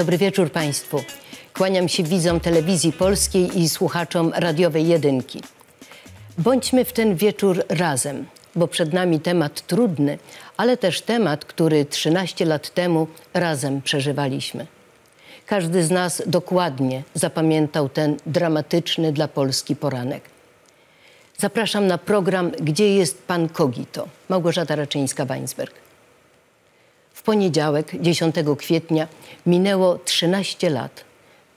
Dobry wieczór Państwu. Kłaniam się widzom telewizji polskiej i słuchaczom radiowej jedynki. Bądźmy w ten wieczór razem, bo przed nami temat trudny, ale też temat, który 13 lat temu razem przeżywaliśmy. Każdy z nas dokładnie zapamiętał ten dramatyczny dla Polski poranek. Zapraszam na program Gdzie jest pan Kogito? Małgorzata Raczyńska-Weinsberg. Poniedziałek, 10 kwietnia, minęło 13 lat.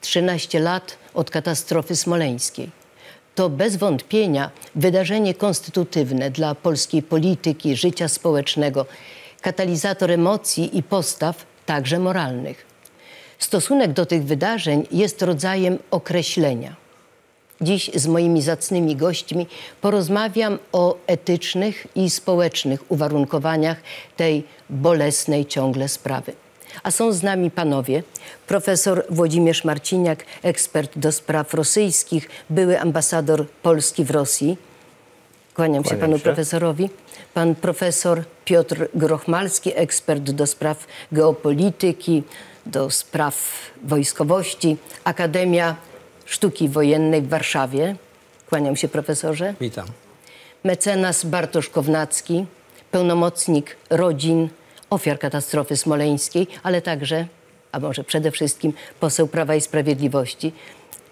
13 lat od katastrofy smoleńskiej. To bez wątpienia wydarzenie konstytutywne dla polskiej polityki, życia społecznego, katalizator emocji i postaw, także moralnych. Stosunek do tych wydarzeń jest rodzajem określenia. Dziś z moimi zacnymi gośćmi porozmawiam o etycznych i społecznych uwarunkowaniach tej bolesnej ciągle sprawy. A są z nami panowie, profesor Włodzimierz Marciniak, ekspert do spraw rosyjskich, były ambasador Polski w Rosji. Kłaniam, Kłaniam się panu się. profesorowi. Pan profesor Piotr Grochmalski, ekspert do spraw geopolityki, do spraw wojskowości, Akademia Sztuki Wojennej w Warszawie. Kłaniam się profesorze. Witam. Mecenas Bartosz Kownacki, pełnomocnik rodzin ofiar katastrofy smoleńskiej, ale także, a może przede wszystkim poseł Prawa i Sprawiedliwości.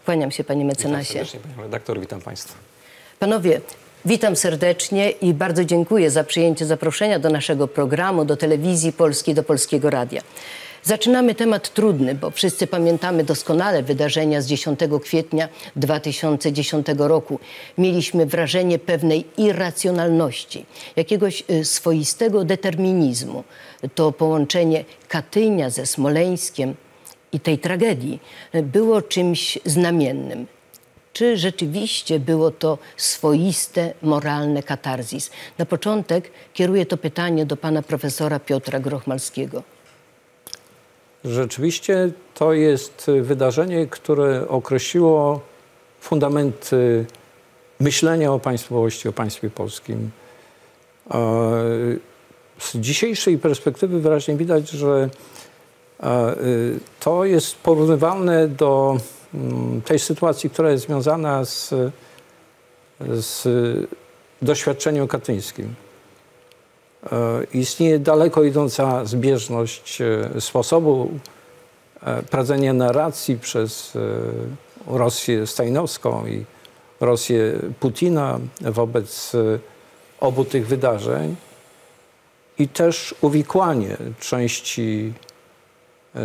Kłaniam się panie mecenasie. Witam serdecznie, panie redaktor, witam państwa. Panowie, Witam serdecznie i bardzo dziękuję za przyjęcie zaproszenia do naszego programu, do telewizji polskiej, do Polskiego Radia. Zaczynamy temat trudny, bo wszyscy pamiętamy doskonale wydarzenia z 10 kwietnia 2010 roku. Mieliśmy wrażenie pewnej irracjonalności, jakiegoś y, swoistego determinizmu. To połączenie Katynia ze Smoleńskiem i tej tragedii y, było czymś znamiennym. Czy rzeczywiście było to swoiste, moralne katarzis? Na początek kieruję to pytanie do pana profesora Piotra Grochmalskiego. Rzeczywiście to jest wydarzenie, które określiło fundamenty myślenia o państwowości, o państwie polskim. Z dzisiejszej perspektywy wyraźnie widać, że to jest porównywalne do mm, tej sytuacji, która jest związana z, z doświadczeniem katyńskim. E, istnieje daleko idąca zbieżność e, sposobu e, prowadzenia narracji przez Rosję stajnowską i Rosję Putina wobec obu tych wydarzeń i też uwikłanie części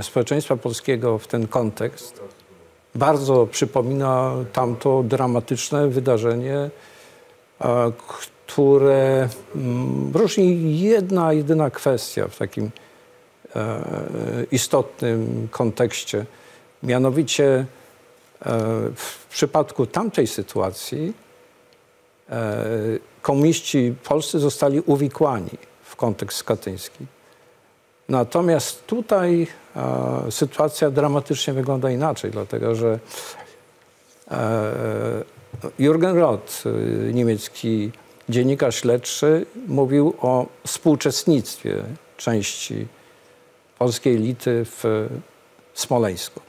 społeczeństwa polskiego w ten kontekst. Bardzo przypomina tamto dramatyczne wydarzenie, które mm, różni jedna, jedyna kwestia w takim e, istotnym kontekście. Mianowicie e, w przypadku tamtej sytuacji e, komuniści polscy zostali uwikłani w kontekst katyński. Natomiast tutaj e, sytuacja dramatycznie wygląda inaczej, dlatego że e, Jürgen Roth, e, niemiecki dziennikarz śledczy mówił o współuczestnictwie części polskiej elity w Smoleńsku.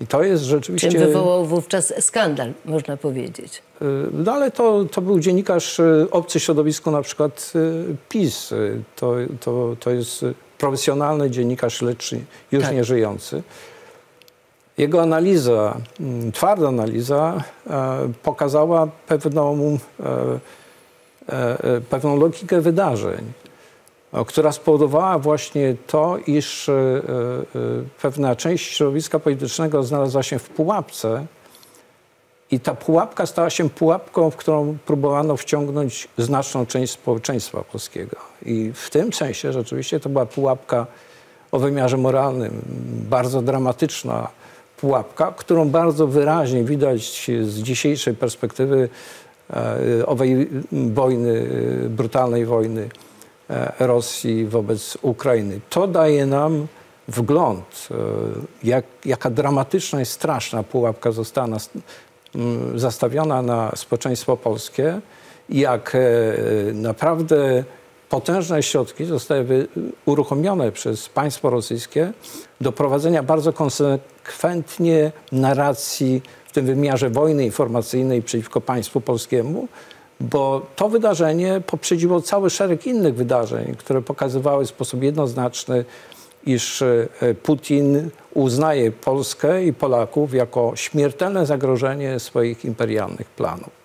I to jest rzeczywiście... Czym wywołał wówczas skandal, można powiedzieć. Y, no ale to, to był dziennikarz y, obcy środowisku na przykład y, PiS. To, to, to jest profesjonalny dziennikarz śledczy, już tak. nieżyjący. Jego analiza, mm, twarda analiza pokazała pewną pewną logikę wydarzeń, która spowodowała właśnie to, iż e, pewna część środowiska politycznego znalazła się w pułapce i ta pułapka stała się pułapką, w którą próbowano wciągnąć znaczną część społeczeństwa polskiego. I w tym sensie rzeczywiście to była pułapka o wymiarze moralnym, bardzo dramatyczna pułapka, którą bardzo wyraźnie widać z dzisiejszej perspektywy E, owej wojny, brutalnej wojny e, Rosji wobec Ukrainy. To daje nam wgląd, e, jak, jaka dramatyczna i straszna pułapka została zastawiona na społeczeństwo polskie, jak naprawdę potężne środki zostały uruchomione przez państwo rosyjskie do prowadzenia bardzo konsekwentnie narracji w tym wymiarze wojny informacyjnej przeciwko państwu polskiemu, bo to wydarzenie poprzedziło cały szereg innych wydarzeń, które pokazywały w sposób jednoznaczny, iż e, Putin uznaje Polskę i Polaków jako śmiertelne zagrożenie swoich imperialnych planów.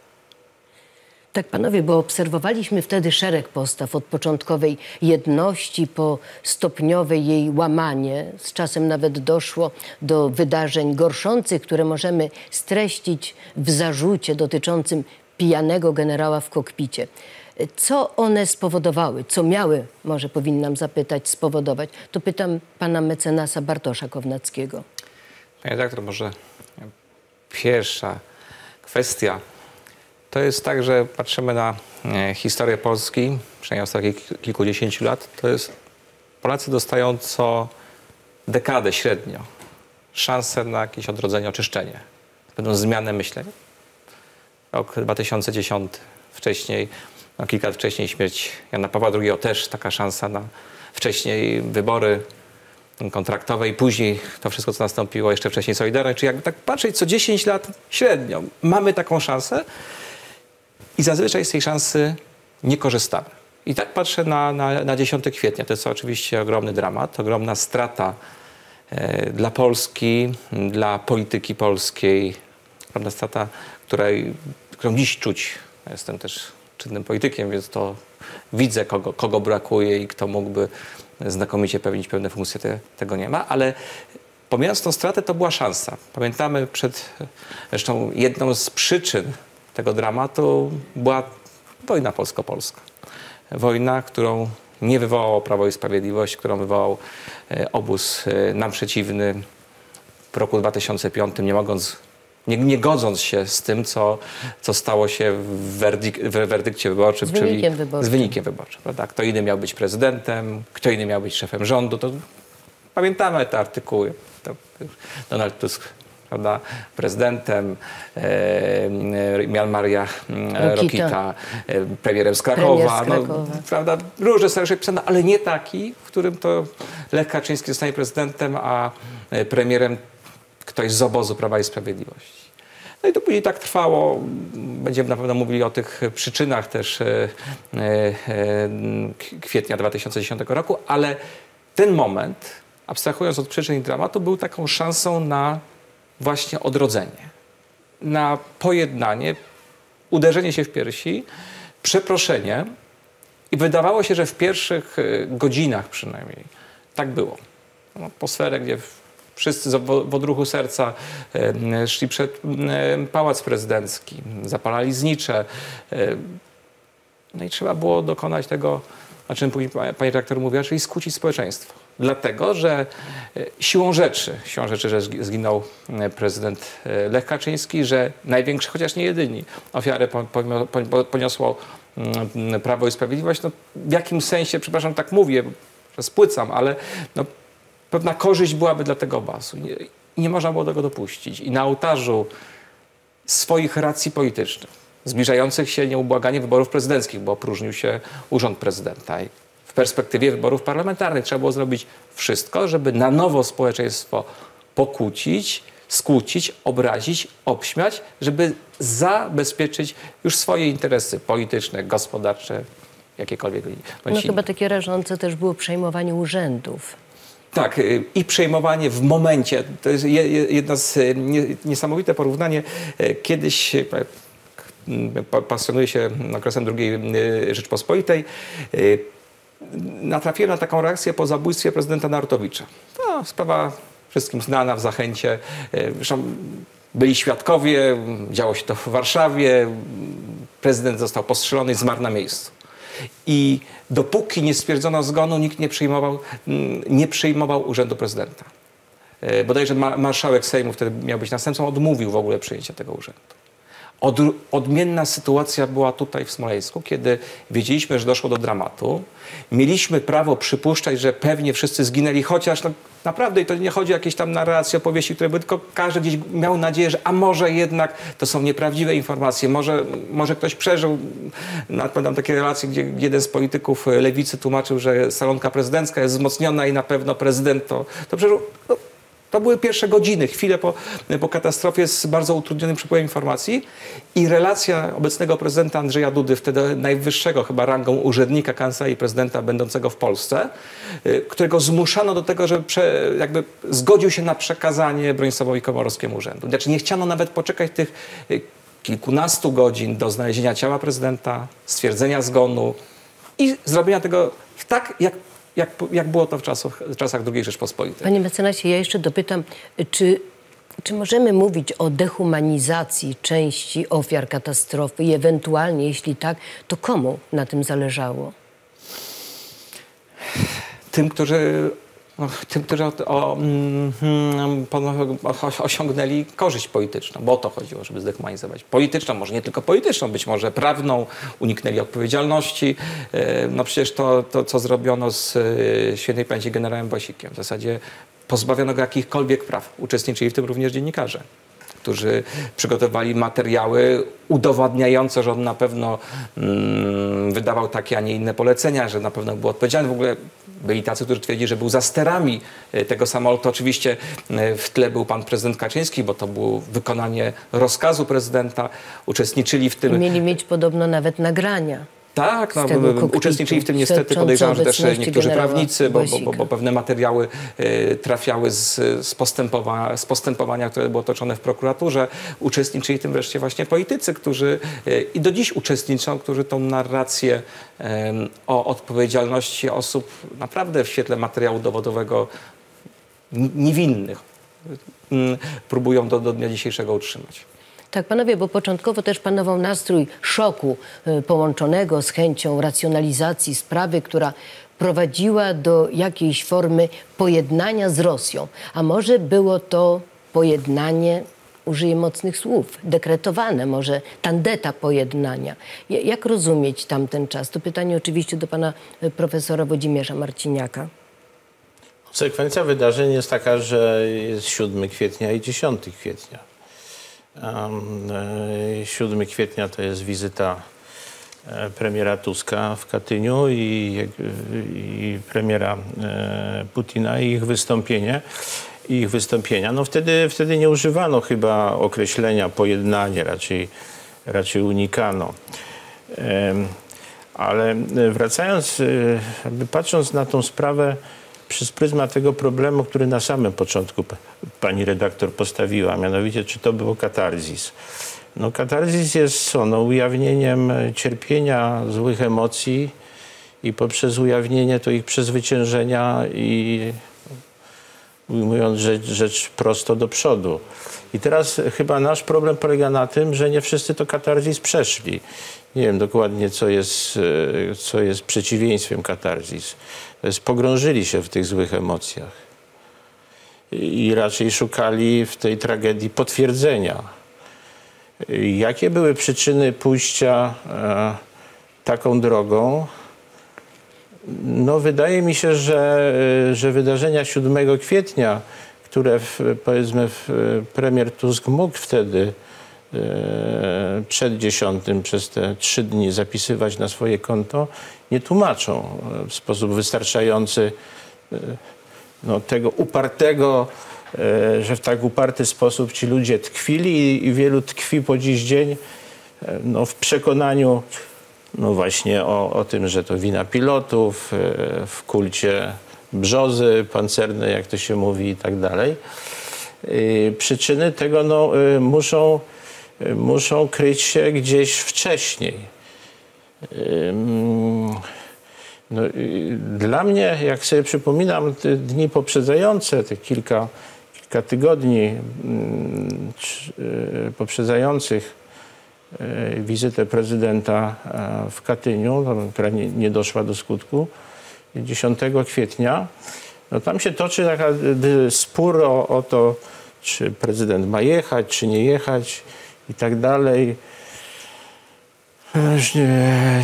Tak, panowie, bo obserwowaliśmy wtedy szereg postaw od początkowej jedności po stopniowe jej łamanie. Z czasem nawet doszło do wydarzeń gorszących, które możemy streścić w zarzucie dotyczącym pijanego generała w kokpicie. Co one spowodowały? Co miały, może powinnam zapytać, spowodować? To pytam pana mecenasa Bartosza Kownackiego. Panie redaktor, może pierwsza kwestia to jest tak, że patrzymy na e, historię Polski, przynajmniej ostatnich kilkudziesięciu lat, to jest Polacy dostają co dekadę średnio szansę na jakieś odrodzenie, oczyszczenie. Będą zmiany myślenia. Rok 2010, wcześniej, no kilka lat wcześniej śmierć Jana Pawła II, też taka szansa na wcześniej wybory kontraktowe i później to wszystko, co nastąpiło jeszcze wcześniej Solidarność. Czyli jakby tak patrzeć, co 10 lat średnio mamy taką szansę, i zazwyczaj z tej szansy nie korzystamy. I tak patrzę na, na, na 10 kwietnia. To jest oczywiście ogromny dramat, ogromna strata e, dla Polski, dla polityki polskiej, ogromna strata, której, którą dziś czuć. Ja jestem też czynnym politykiem, więc to widzę, kogo, kogo brakuje i kto mógłby znakomicie pełnić pewne funkcje, te, tego nie ma, ale pomijając tą stratę, to była szansa. Pamiętamy przed, zresztą jedną z przyczyn tego dramatu była wojna polsko-polska. Wojna, którą nie wywołało Prawo i Sprawiedliwość, którą wywołał e, obóz e, nam przeciwny w roku 2005, nie mogąc nie, nie, godząc się z tym, co, co stało się w, werdyk, w werdykcie wyborczym, z wynikiem czyli wyborczym. z wynikiem wyborczym. Prawda? Kto inny miał być prezydentem, kto inny miał być szefem rządu. To pamiętamy te artykuły. To Donald Tusk prawda, prezydentem, e, Mian Maria mm, Rokita, Rokita e, premierem z Krakowa. z Krakowa. No, prawda, różne scenariusze pisane, ale nie taki, w którym to Lech Kaczyński zostanie prezydentem, a e, premierem ktoś z obozu Prawa i Sprawiedliwości. No i to później tak trwało. Będziemy na pewno mówili o tych przyczynach też e, e, kwietnia 2010 roku, ale ten moment, abstrahując od przyczyn i dramatu, był taką szansą na właśnie odrodzenie, na pojednanie, uderzenie się w piersi, przeproszenie. I wydawało się, że w pierwszych e, godzinach przynajmniej tak było. No, atmosferę, gdzie wszyscy w odruchu serca szli przed pałac prezydencki, zapalali znicze. No i trzeba było dokonać tego, o czym pani redaktor mówiła, czyli skłócić społeczeństwo. Dlatego, że e, siłą rzeczy, siłą rzeczy, że zginął e, prezydent e, Lech Kaczyński, że największe, chociaż nie jedyni, ofiary poniosło mm, Prawo i Sprawiedliwość, no w jakim sensie, przepraszam, tak mówię, spłycam, ale no, pewna korzyść byłaby dla tego obazu. Nie, nie można było tego dopuścić. I na ołtarzu swoich racji politycznych, zbliżających się nieubłaganie wyborów prezydenckich, bo opróżnił się urząd prezydenta w perspektywie wyborów parlamentarnych. Trzeba było zrobić wszystko, żeby na nowo społeczeństwo pokłócić, skłócić, obrazić, obśmiać, żeby zabezpieczyć już swoje interesy polityczne, gospodarcze, jakiekolwiek. No chyba takie rażące też było przejmowanie urzędów. Tak, y, i przejmowanie w momencie. To jest jedna z y, niesamowite porównanie. Y, kiedyś pasjonuje się okresem II Rzeczpospolitej natrafiłem na taką reakcję po zabójstwie prezydenta Narutowicza. To sprawa wszystkim znana w Zachęcie. E, zresztą byli świadkowie, działo się to w Warszawie. Prezydent został postrzelony i zmarł na miejscu. I dopóki nie stwierdzono zgonu, nikt nie przyjmował, mm, nie przyjmował urzędu prezydenta. E, bodajże marszałek Sejmu, wtedy miał być następcą, odmówił w ogóle przyjęcia tego urzędu. Od, odmienna sytuacja była tutaj w Smoleńsku, kiedy wiedzieliśmy, że doszło do dramatu. Mieliśmy prawo przypuszczać, że pewnie wszyscy zginęli, chociaż naprawdę i to nie chodzi o jakieś tam narracje, opowieści, które by tylko każdy gdzieś miał nadzieję, że a może jednak to są nieprawdziwe informacje, może, może ktoś przeżył. Nawet takie relacje, gdzie jeden z polityków lewicy tłumaczył, że salonka prezydencka jest wzmocniona i na pewno prezydent to, to przeżył. No, to były pierwsze godziny, chwile po, po katastrofie z bardzo utrudnionym przepływem informacji i relacja obecnego prezydenta Andrzeja Dudy, wtedy najwyższego chyba rangą urzędnika kancelarii prezydenta będącego w Polsce, y, którego zmuszano do tego, żeby prze, jakby zgodził się na przekazanie Bronisławowi Komorowskiemu urzędu. Znaczy nie chciano nawet poczekać tych y, kilkunastu godzin do znalezienia ciała prezydenta, stwierdzenia zgonu i zrobienia tego tak, jak jak, jak było to w czasach, w czasach II Rzeczpospolitej. Panie mecenasie, ja jeszcze dopytam, czy, czy możemy mówić o dehumanizacji części ofiar katastrofy i ewentualnie, jeśli tak, to komu na tym zależało? Tym, którzy tym, którzy o, o, mm, osiągnęli korzyść polityczną, bo o to chodziło, żeby zdehumanizować. Polityczną, może nie tylko polityczną, być może prawną, uniknęli odpowiedzialności. E, no przecież to, to co zrobiono z e, świętej pamięci generałem Basikiem, w zasadzie pozbawiono go jakichkolwiek praw. Uczestniczyli w tym również dziennikarze którzy przygotowali materiały udowadniające, że on na pewno mm, wydawał takie, a nie inne polecenia, że na pewno był odpowiedzialny. W ogóle byli tacy, którzy twierdzili, że był za sterami e, tego samolotu. Oczywiście e, w tle był pan prezydent Kaczyński, bo to było wykonanie rozkazu prezydenta. Uczestniczyli w tym. I mieli mieć podobno nawet nagrania. Tak, no, uczestniczyli w tym niestety, podejrzewam, że też niektórzy prawnicy, bo, bo, bo, bo, pewne materiały y, trafiały z, z, postępowa z postępowania, które było toczone w prokuraturze. Uczestniczyli w tym wreszcie właśnie politycy, którzy y, i do dziś uczestniczą, którzy tą narrację y, o odpowiedzialności osób naprawdę w świetle materiału dowodowego niewinnych próbują do, do dnia dzisiejszego utrzymać. Tak, panowie, bo początkowo też panował nastrój szoku y, połączonego z chęcią racjonalizacji sprawy, która prowadziła do jakiejś formy pojednania z Rosją. A może było to pojednanie, użyję mocnych słów, dekretowane, może tandeta pojednania. Jak rozumieć tamten czas? To pytanie oczywiście do pana y, profesora Włodzimierza Marciniaka. Sekwencja wydarzeń jest taka, że jest 7 kwietnia i 10 kwietnia. 7 e, kwietnia to jest wizyta e, premiera Tuska w Katyniu i, i premiera e, Putina i ich wystąpienie ich wystąpienia. No wtedy, wtedy nie używano chyba określenia pojednanie, raczej, raczej unikano. Ale wracając, patrząc na tą sprawę przez pryzmat tego problemu, który na samym początku pani redaktor postawiła, mianowicie czy to było katarzis. No katarzis jest co? No, ujawnieniem cierpienia, złych emocji i poprzez ujawnienie to ich przezwyciężenia i ujmując rzecz, rzecz prosto do przodu. I teraz chyba nasz problem polega na tym, że nie wszyscy to katarzis przeszli. Nie wiem dokładnie, co jest, e, co jest przeciwieństwem katarzis. To jest pogrążyli się w tych złych emocjach i raczej szukali w tej tragedii potwierdzenia. Jakie były przyczyny pójścia e, taką drogą? No, wydaje mi się, że, e, że wydarzenia 7 kwietnia, które w, powiedzmy w, premier Tusk mógł wtedy e, przed dziesiątym przez te trzy dni zapisywać na swoje konto, nie tłumaczą w sposób wystarczający no, tego upartego, e, że w tak uparty sposób ci ludzie tkwili i, wielu tkwi po dziś dzień e, no, w przekonaniu no właśnie o, o tym, że to wina pilotów, e, w kulcie brzozy pancerne, jak to się mówi i tak dalej. Przyczyny tego no, muszą, muszą kryć się gdzieś wcześniej. No, dla mnie, jak sobie przypominam dni poprzedzające, te kilka, kilka tygodni poprzedzających wizytę prezydenta e, w Katyniu, która nie doszła do skutku, 10 kwietnia, no tam się toczy taka spór o, o to, czy prezydent ma jechać, czy nie jechać i tak dalej.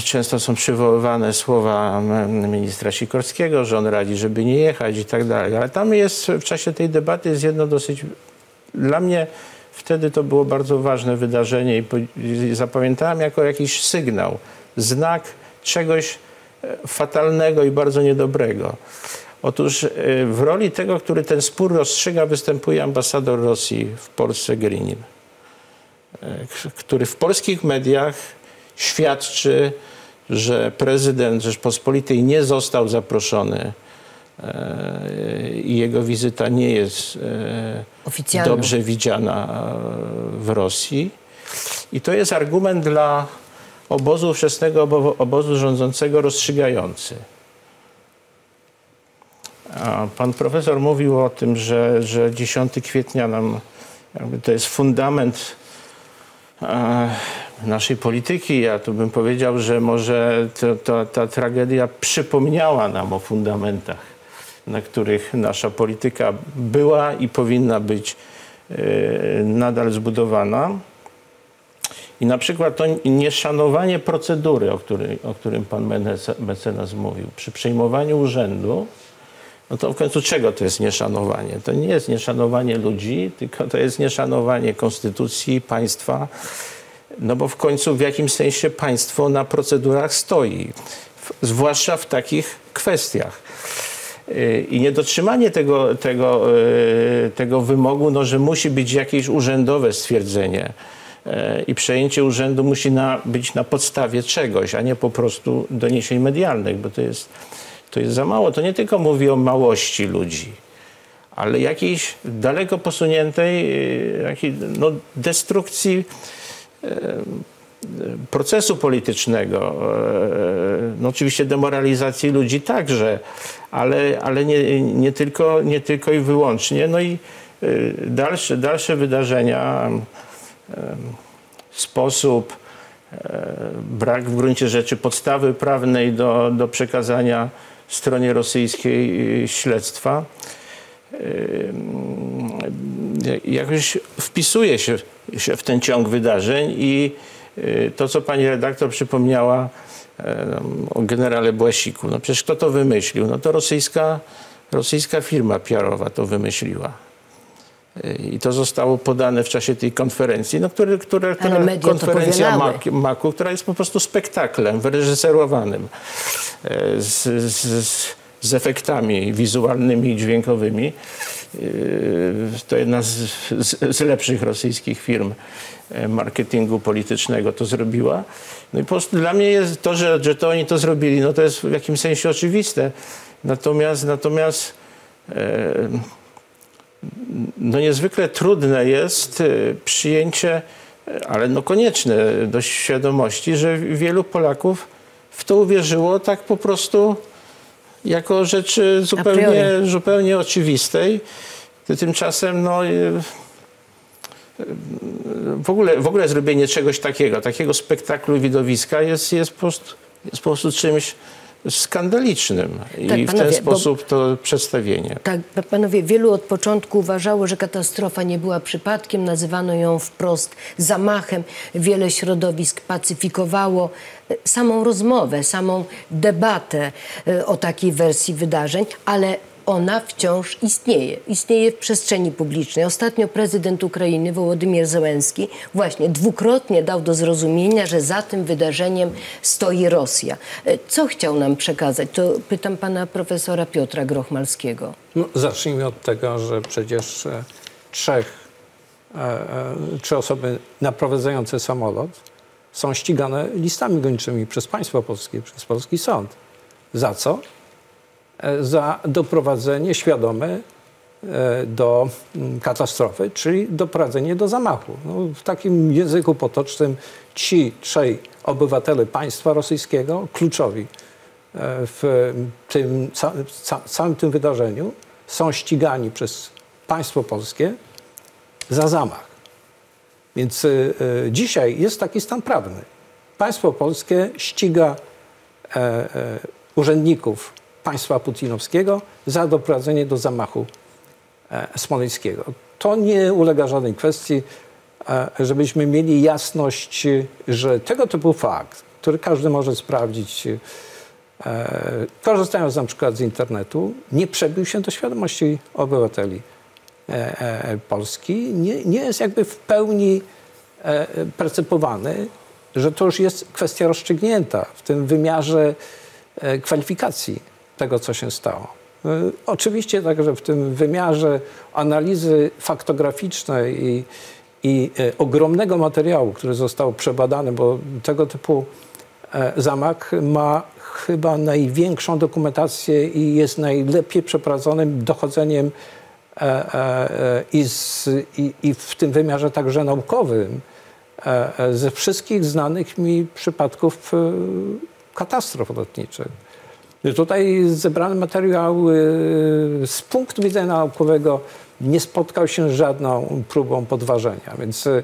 Często są przywoływane słowa ministra Sikorskiego, że on radzi, żeby nie jechać i tak dalej. Ale tam jest w czasie tej debaty jest jedno dosyć. Dla mnie wtedy to było bardzo ważne wydarzenie i zapamiętałem jako jakiś sygnał, znak czegoś fatalnego i bardzo niedobrego. Otóż e, w roli tego, który ten spór rozstrzyga, występuje ambasador Rosji w Polsce Grinin, który w polskich mediach świadczy, że prezydent Rzeczpospolitej nie został zaproszony e, i jego wizyta nie jest dobrze widziana w Rosji. I to jest argument dla obozu ówczesnego obozu rządzącego rozstrzygający. A pan profesor mówił o tym, że, że 10 kwietnia nam to jest fundament naszej polityki. Ja tu bym powiedział, że może to, to, ta tragedia przypomniała nam o fundamentach, na których nasza polityka była i powinna być e, nadal zbudowana. I na przykład to nieszanowanie procedury, o, której, o którym pan mecenas mówił, przy przejmowaniu urzędu, no to w końcu czego to jest nieszanowanie? To nie jest nieszanowanie ludzi, tylko to jest nieszanowanie konstytucji, państwa, no bo w końcu w jakimś sensie państwo na procedurach stoi, zwłaszcza w takich kwestiach. I niedotrzymanie tego, tego, e, tego wymogu, no, że musi być jakieś urzędowe stwierdzenie i przejęcie urzędu musi na, być na podstawie czegoś, a nie po prostu doniesień medialnych, bo to jest, to jest za mało. To nie tylko mówi o małości ludzi, ale jakiejś daleko posuniętej e, jakiej, no, destrukcji procesu politycznego, no oczywiście demoralizacji ludzi także, ale, ale nie, nie, tylko, nie tylko i wyłącznie. No i e, dalsze, dalsze wydarzenia, sposób, e, brak w gruncie rzeczy podstawy prawnej do, do przekazania stronie rosyjskiej e, śledztwa jakoś wpisuje się, się w ten ciąg wydarzeń i y, to, co pani redaktor przypomniała o generale Błasiku, no przecież kto to wymyślił? No to rosyjska, rosyjska firma PR-owa to wymyśliła. I to zostało podane w czasie tej konferencji, no, który, które, która konferencja Maku, która jest po prostu spektaklem wyreżyserowanym e, z, z, z efektami wizualnymi i dźwiękowymi. Yy, to jedna z, z, z, lepszych rosyjskich firm e, marketingu politycznego to zrobiła. No i po prostu dla mnie jest to, że, że to oni to zrobili, no to jest w jakimś sensie oczywiste. Natomiast, natomiast e, no niezwykle trudne jest e, przyjęcie, ale no konieczne do świadomości, że wielu Polaków w to uwierzyło tak po prostu jako rzeczy zupełnie, zupełnie oczywistej. Tymczasem no, w ogóle, w ogóle zrobienie czegoś takiego, takiego spektaklu widowiska jest, jest, po, prostu, jest po prostu czymś skandalicznym i tak, panowie, w ten sposób to przedstawienie. Tak, panowie, wielu od początku uważało, że katastrofa nie była przypadkiem, nazywano ją wprost zamachem. Wiele środowisk pacyfikowało e, samą rozmowę, samą debatę e, o takiej wersji wydarzeń, ale ona wciąż istnieje. Istnieje w przestrzeni publicznej. Ostatnio prezydent Ukrainy Wołodymyr Zełenski właśnie dwukrotnie dał do zrozumienia, że za tym wydarzeniem stoi Rosja. E, co chciał nam przekazać? To pytam pana profesora Piotra Grochmalskiego. No, zacznijmy od tego, że przecież e, trzech, e, trzy osoby naprowadzające samolot są ścigane listami gończymi przez państwo polskie, przez polski sąd. Za co? E, za doprowadzenie świadome e, do mm, katastrofy, czyli doprowadzenie do zamachu. No, w takim języku potocznym ci trzej obywatele państwa rosyjskiego, kluczowi e, w tym, całym tym wydarzeniu, są ścigani przez państwo polskie za zamach. Więc dzisiaj jest taki stan prawny. Państwo polskie ściga urzędników państwa putinowskiego za doprowadzenie do zamachu e, smoleńskiego. To nie ulega żadnej kwestii. e, żebyśmy mieli jasność, że tego typu fakt, który każdy może sprawdzić, e, korzystając na przykład z internetu, nie przebił się do świadomości obywateli Polski, nie, nie jest jakby w pełni percepowany, że to już jest kwestia rozstrzygnięta w tym wymiarze kwalifikacji tego, co się stało. Oczywiście także w tym wymiarze analizy faktograficznej i i e, ogromnego materiału, który został przebadany, bo tego typu e, zamach ma chyba największą dokumentację i jest najlepiej przeprowadzonym dochodzeniem e, i, z, i, i w tym wymiarze także naukowym ze wszystkich znanych mi przypadków katastrof lotniczych. Tutaj zebrany materiał z punktu widzenia naukowego nie spotkał się z żadną próbą podważenia. Więc e,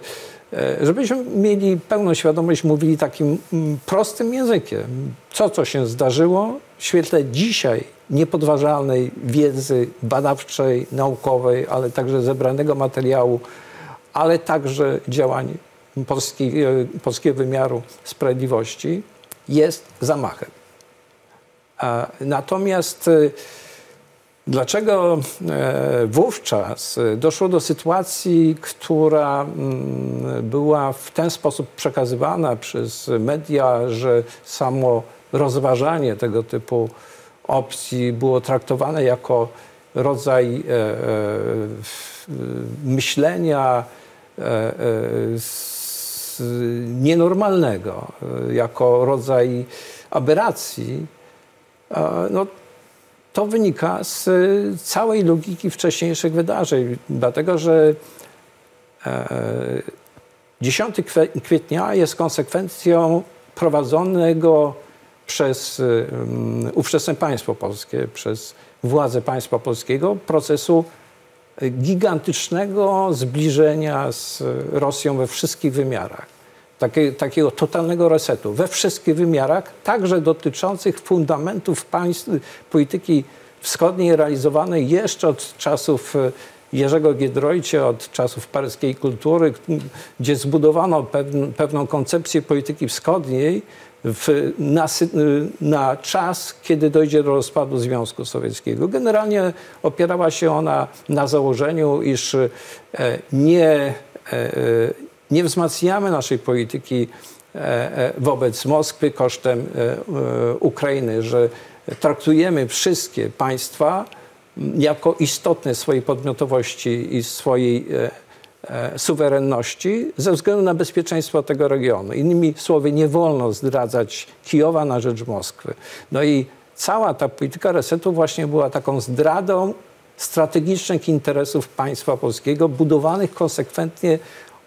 żebyśmy mieli pełną świadomość, mówili takim mm, prostym językiem, co co się zdarzyło w świetle dzisiaj niepodważalnej wiedzy badawczej, naukowej, ale także zebranego materiału, ale także działań polskiej, e, polskiego wymiaru sprawiedliwości jest zamachem. Natomiast e, Dlaczego e, wówczas doszło do sytuacji, która mm, była w ten sposób przekazywana przez media, że samo rozważanie tego typu opcji było traktowane jako rodzaj e, e, myślenia nienormalnego, jako rodzaj aberracji, no, to wynika z y, całej logiki wcześniejszych wydarzeń, dlatego że 10 e, kwietnia jest konsekwencją prowadzonego przez um, ówczesne państwo polskie, przez władze państwa polskiego procesu gigantycznego zbliżenia z Rosją we wszystkich wymiarach. Takie, takiego totalnego resetu we wszystkich wymiarach, także dotyczących fundamentów państw, polityki wschodniej realizowanej jeszcze od czasów e, Jerzego Giedroycia, od czasów paryskiej kultury, gdzie zbudowano pewną, pewną koncepcję polityki wschodniej w, na, na, czas, kiedy dojdzie do rozpadu Związku Sowieckiego. Generalnie opierała się ona na założeniu, iż e, nie, e, nie wzmacniamy naszej polityki wobec Moskwy kosztem Ukrainy, że traktujemy wszystkie państwa jako istotne swojej podmiotowości i swojej e, e, suwerenności ze względu na bezpieczeństwo tego regionu. Innymi słowy, nie wolno zdradzać Kijowa na rzecz Moskwy. No i cała ta polityka resetu właśnie była taką zdradą strategicznych interesów państwa polskiego, budowanych konsekwentnie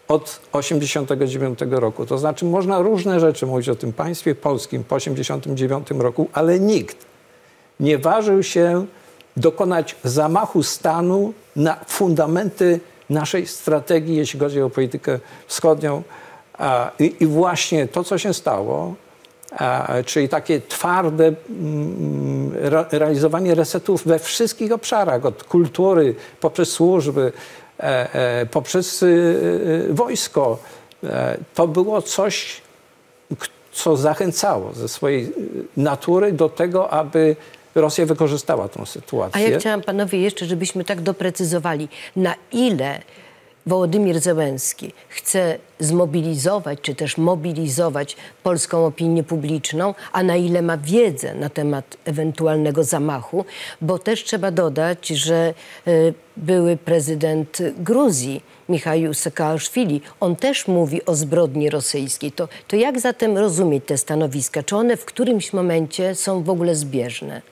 od 1989 roku. To znaczy można różne rzeczy mówić o tym państwie polskim po 1989 roku, ale nikt nie ważył się dokonać zamachu stanu na fundamenty naszej strategii, jeśli chodzi o politykę wschodnią. I, i właśnie to, co się stało, czyli takie twarde mm, realizowanie resetów we wszystkich obszarach, od kultury, poprzez służby, poprzez y, y, wojsko, e, to było coś, co zachęcało ze swojej natury do tego, aby Rosja wykorzystała tę sytuację. A ja chciałam panowie jeszcze, żebyśmy tak doprecyzowali, na ile Wołodymir Zełenski chce zmobilizować, czy też mobilizować polską opinię publiczną, a na ile ma wiedzę na temat ewentualnego zamachu, bo też trzeba dodać, że y, były prezydent Gruzji, Michał Saakaszwili, on też mówi o zbrodni rosyjskiej. To, to jak zatem rozumieć te stanowiska? Czy one w którymś momencie są w ogóle zbieżne?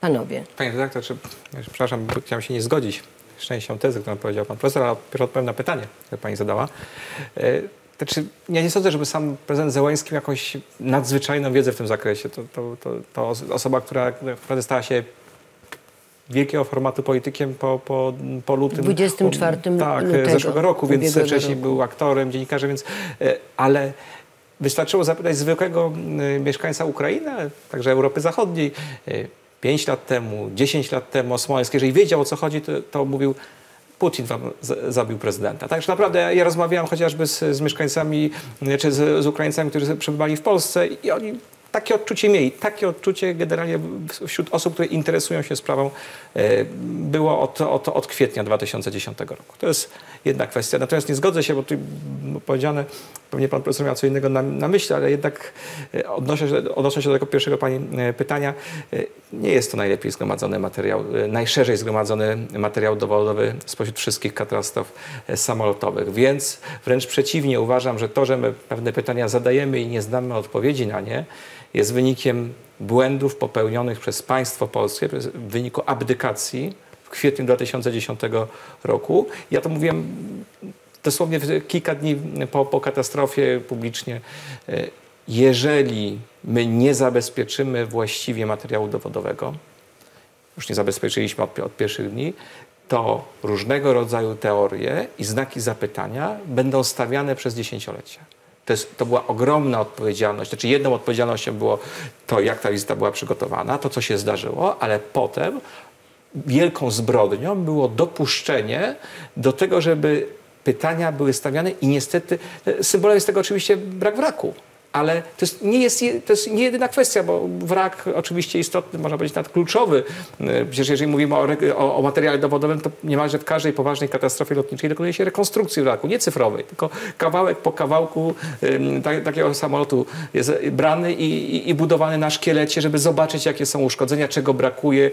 Panowie. Panie redaktor, czy, przepraszam, chciałem się nie zgodzić częścią tezy, którą powiedział pan profesor, a dopiero odpowiem na pytanie, które pani zadała. E, znaczy, ja nie sądzę, żeby sam prezydent Zełański miał jakąś nadzwyczajną wiedzę w tym zakresie. To, to, to, to osoba, która naprawdę stała się wielkiego formatu politykiem po, po, po lutym. 24 tak, lutego zeszłego roku, więc wcześniej roku. był aktorem, dziennikarzem, więc e, ale wystarczyło zapytać zwykłego mieszkańca Ukrainy, także Europy Zachodniej, e, 5 lat temu, 10 lat temu o Smoleńsk, jeżeli wiedział o co chodzi, to, to mówił, Putin wam zabił prezydenta. Także naprawdę ja rozmawiałem chociażby z, z mieszkańcami czy z, z Ukraińcami, którzy przebywali w Polsce i oni takie odczucie mieli. Takie odczucie generalnie wśród osób, które interesują się sprawą e, było od, od, od kwietnia 2010 roku. To jest jedna kwestia. Natomiast nie zgodzę się, bo tu powiedziane, pewnie pan profesor miał co innego na, na myśli, ale jednak e, odnoszę się, odnoszę się do tego pierwszego pani e, pytania. Nie jest to najlepiej zgromadzony materiał, najszerzej zgromadzony materiał dowodowy spośród wszystkich katastrof samolotowych. Więc wręcz przeciwnie uważam, że to, że my pewne pytania zadajemy i nie znamy odpowiedzi na nie, jest wynikiem błędów popełnionych przez państwo polskie w wyniku abdykacji w kwietniu 2010 roku. Ja to mówiłem dosłownie kilka dni po, po katastrofie publicznie. Jeżeli my nie zabezpieczymy właściwie materiału dowodowego, już nie zabezpieczyliśmy od, od pierwszych dni, to różnego rodzaju teorie i znaki zapytania będą stawiane przez dziesięciolecia. To, jest, to była ogromna odpowiedzialność. Znaczy jedną odpowiedzialnością było to, jak ta wizyta była przygotowana, to, co się zdarzyło, ale potem wielką zbrodnią było dopuszczenie do tego, żeby pytania były stawiane i niestety e, symbolem jest tego oczywiście brak wraku. Ale to jest, nie jest, je- to jest nie jedyna kwestia, bo wrak oczywiście istotny, można powiedzieć nawet kluczowy. E, Przecież jeżeli mówimy o, o, o materiale dowodowym, to niemalże w każdej poważnej katastrofie lotniczej dokonuje się rekonstrukcji wraku, nie cyfrowej, tylko kawałek po kawałku tak, takiego samolotu jest brany i, i, i budowany na szkielecie, żeby zobaczyć, jakie są uszkodzenia, czego brakuje.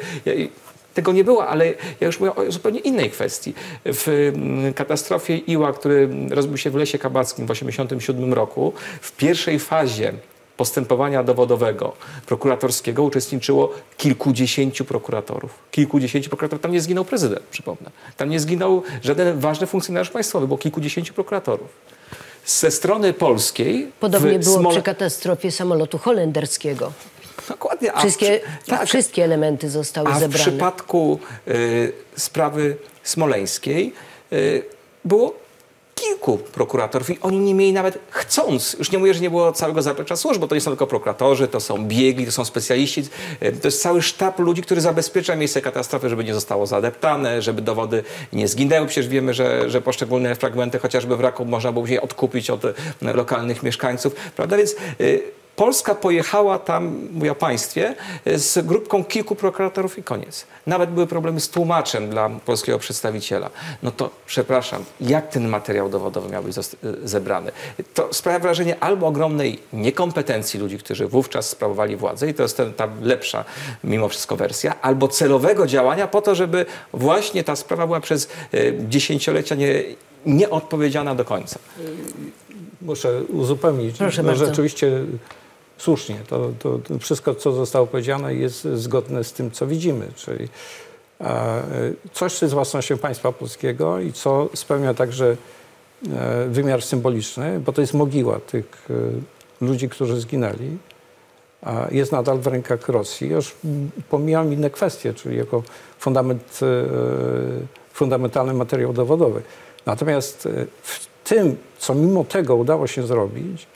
Tego nie było, ale ja już mówię o zupełnie innej kwestii. W mm, katastrofie Iła, który rozbił się w Lesie Kabackim w 1987 roku, w pierwszej fazie postępowania dowodowego prokuratorskiego uczestniczyło kilkudziesięciu prokuratorów. Kilkudziesięciu prokuratorów. Tam nie zginął prezydent, przypomnę. Tam nie zginął żaden ważny funkcjonariusz państwowy, było kilkudziesięciu prokuratorów. Ze strony polskiej... Podobnie było Smole- przy katastrofie samolotu holenderskiego. Dokładnie. a Wszystkie, przy- tak, wszystkie elementy zostały A w zebrane. przypadku y, sprawy smoleńskiej y, było kilku prokuratorów i oni nie mieli nawet chcąc, już nie mówię, że nie było całego zaplecza służb, bo to nie są tylko prokuratorzy, to są biegli, to są specjaliści, y, to jest cały sztab ludzi, który zabezpiecza miejsce katastrofy, żeby nie zostało zadeptane, żeby dowody nie zginęły. Przecież wiemy, że, że poszczególne fragmenty chociażby wraku można było się odkupić od y, lokalnych mieszkańców, prawda? Więc y, Polska pojechała tam, mówię o państwie, z grupką kilku prokuratorów i koniec. Nawet były problemy z tłumaczem dla polskiego przedstawiciela. No to przepraszam, jak ten materiał dowodowy miał być zost- zebrany? To sprawia wrażenie albo ogromnej niekompetencji ludzi, którzy wówczas sprawowali władzę i to jest ten, ta lepsza mimo wszystko wersja, albo celowego działania po to, żeby właśnie ta sprawa była przez e, dziesięciolecia nie, nieodpowiedziana do końca. Muszę uzupełnić. Proszę no, bardzo. Rzeczywiście słusznie. To, to, to wszystko, co zostało powiedziane, jest zgodne z tym, co widzimy. Czyli coś, co jest własnością państwa polskiego i co spełnia także e, wymiar symboliczny, bo to jest mogiła tych e, ludzi, którzy zginęli, jest nadal w rękach Rosji. Już pomijam inne kwestie, czyli jako fundament, e, fundamentalny materiał dowodowy. Natomiast w tym, co mimo tego udało się zrobić,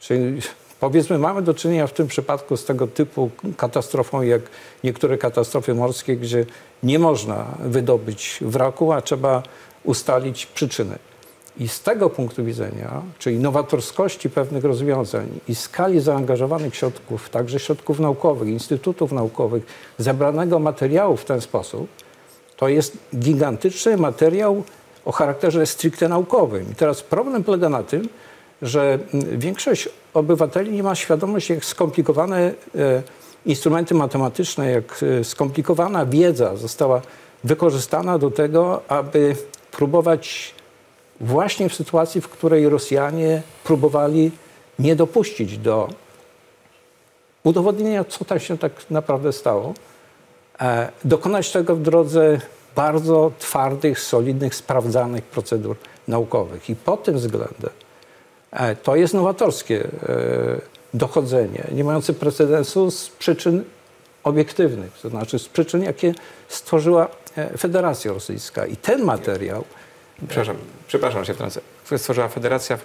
czyli powiedzmy mamy do czynienia w tym przypadku z tego typu katastrofą, jak niektóre katastrofy morskie, gdzie nie można wydobyć wraku, a trzeba ustalić przyczyny. I z tego punktu widzenia, czyli nowatorskości pewnych rozwiązań i skali zaangażowanych środków, także środków naukowych, instytutów naukowych, zebranego materiału w ten sposób, to jest gigantyczny materiał o charakterze stricte naukowym. I teraz problem polega na tym, że większość obywateli nie ma świadomości, jak skomplikowane e, instrumenty matematyczne, jak e, skomplikowana wiedza została wykorzystana do tego, aby próbować właśnie w sytuacji, w której Rosjanie próbowali nie dopuścić do udowodnienia, co tam się tak naprawdę stało, e, dokonać tego w drodze bardzo twardych, solidnych, sprawdzanych procedur naukowych. I pod tym względem to jest nowatorskie e, dochodzenie, nie mające precedensu z przyczyn obiektywnych, to znaczy z przyczyn, jakie stworzyła e, Federacja Rosyjska. I ten materiał Przepraszam, przepraszam, się wtrącę. Stworzyła Federacja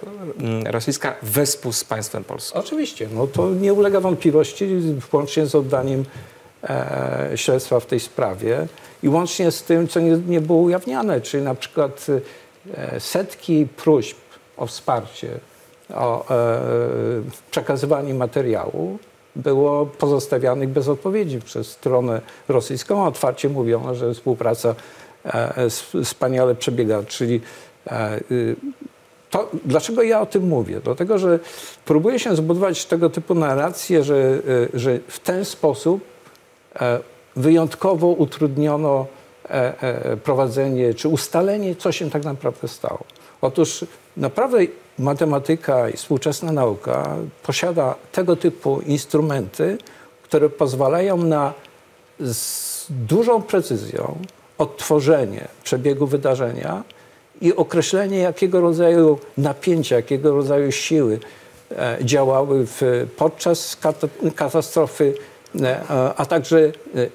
Rosyjska wespół z państwem polskim. Oczywiście, no to nie ulega wątpliwości, włącznie z oddaniem e, śledztwa w tej sprawie i łącznie z tym, co nie, nie było ujawniane, czyli na przykład e, setki próśb o wsparcie, o e, przekazywanie materiału było pozostawianych bez odpowiedzi przez stronę rosyjską. Otwarcie mówiono, że współpraca e, wspaniale przebiega, czyli e, y, to, dlaczego ja o tym mówię? Dlatego, że próbuje się zbudować tego typu narrację, że, e, że w ten sposób wyjątkowo utrudniono prowadzenie czy ustalenie, co się tak naprawdę stało. Otóż naprawdę matematyka i współczesna nauka posiada tego typu instrumenty, które pozwalają na z dużą precyzją odtworzenie przebiegu wydarzenia i określenie, jakiego rodzaju napięcia, jakiego rodzaju siły e, działały w, podczas katastrofy, e, a także e,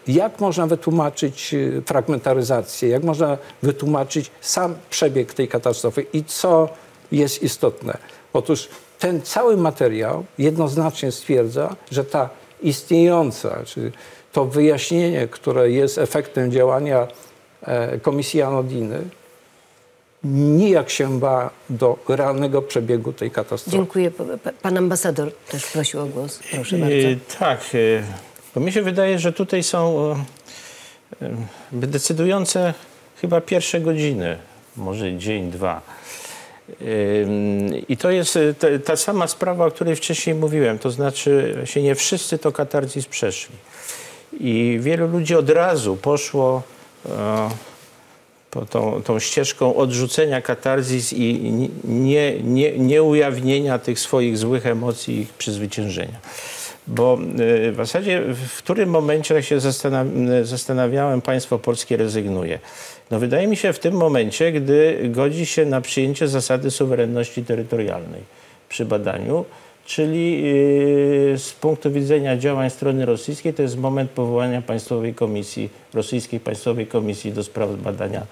jak można wytłumaczyć fragmentaryzację, jak można wytłumaczyć sam przebieg tej katastrofy i co jest istotne. Otóż ten cały materiał jednoznacznie stwierdza, że ta istniejąca, czy to wyjaśnienie, które jest efektem działania e, Komisji Anodiny, nijak się ma do realnego przebiegu tej katastrofy. Dziękuję. Pan ambasador też prosił o głos. Proszę bardzo. E, tak, e, bo mi się wydaje, że tutaj są decydujące chyba pierwsze godziny, może dzień, dwa i to jest y, ta sama sprawa, o której wcześniej mówiłem, to znaczy się nie wszyscy to katarzis przeszli. I wielu ludzi od razu poszło e, po tą, tą ścieżką odrzucenia katarzis i nie, nie, nie ujawnienia tych swoich złych emocji i ich przezwyciężenia. Bo y, w zasadzie w którym momencie, jak się zastanawiałem, państwo polskie rezygnuje. No wydaje mi się w tym momencie, gdy godzi się na przyjęcie zasady suwerenności terytorialnej przy badaniu, czyli yy, z punktu widzenia działań strony rosyjskiej to jest moment powołania Państwowej Komisji, Rosyjskiej Państwowej Komisji do spraw badania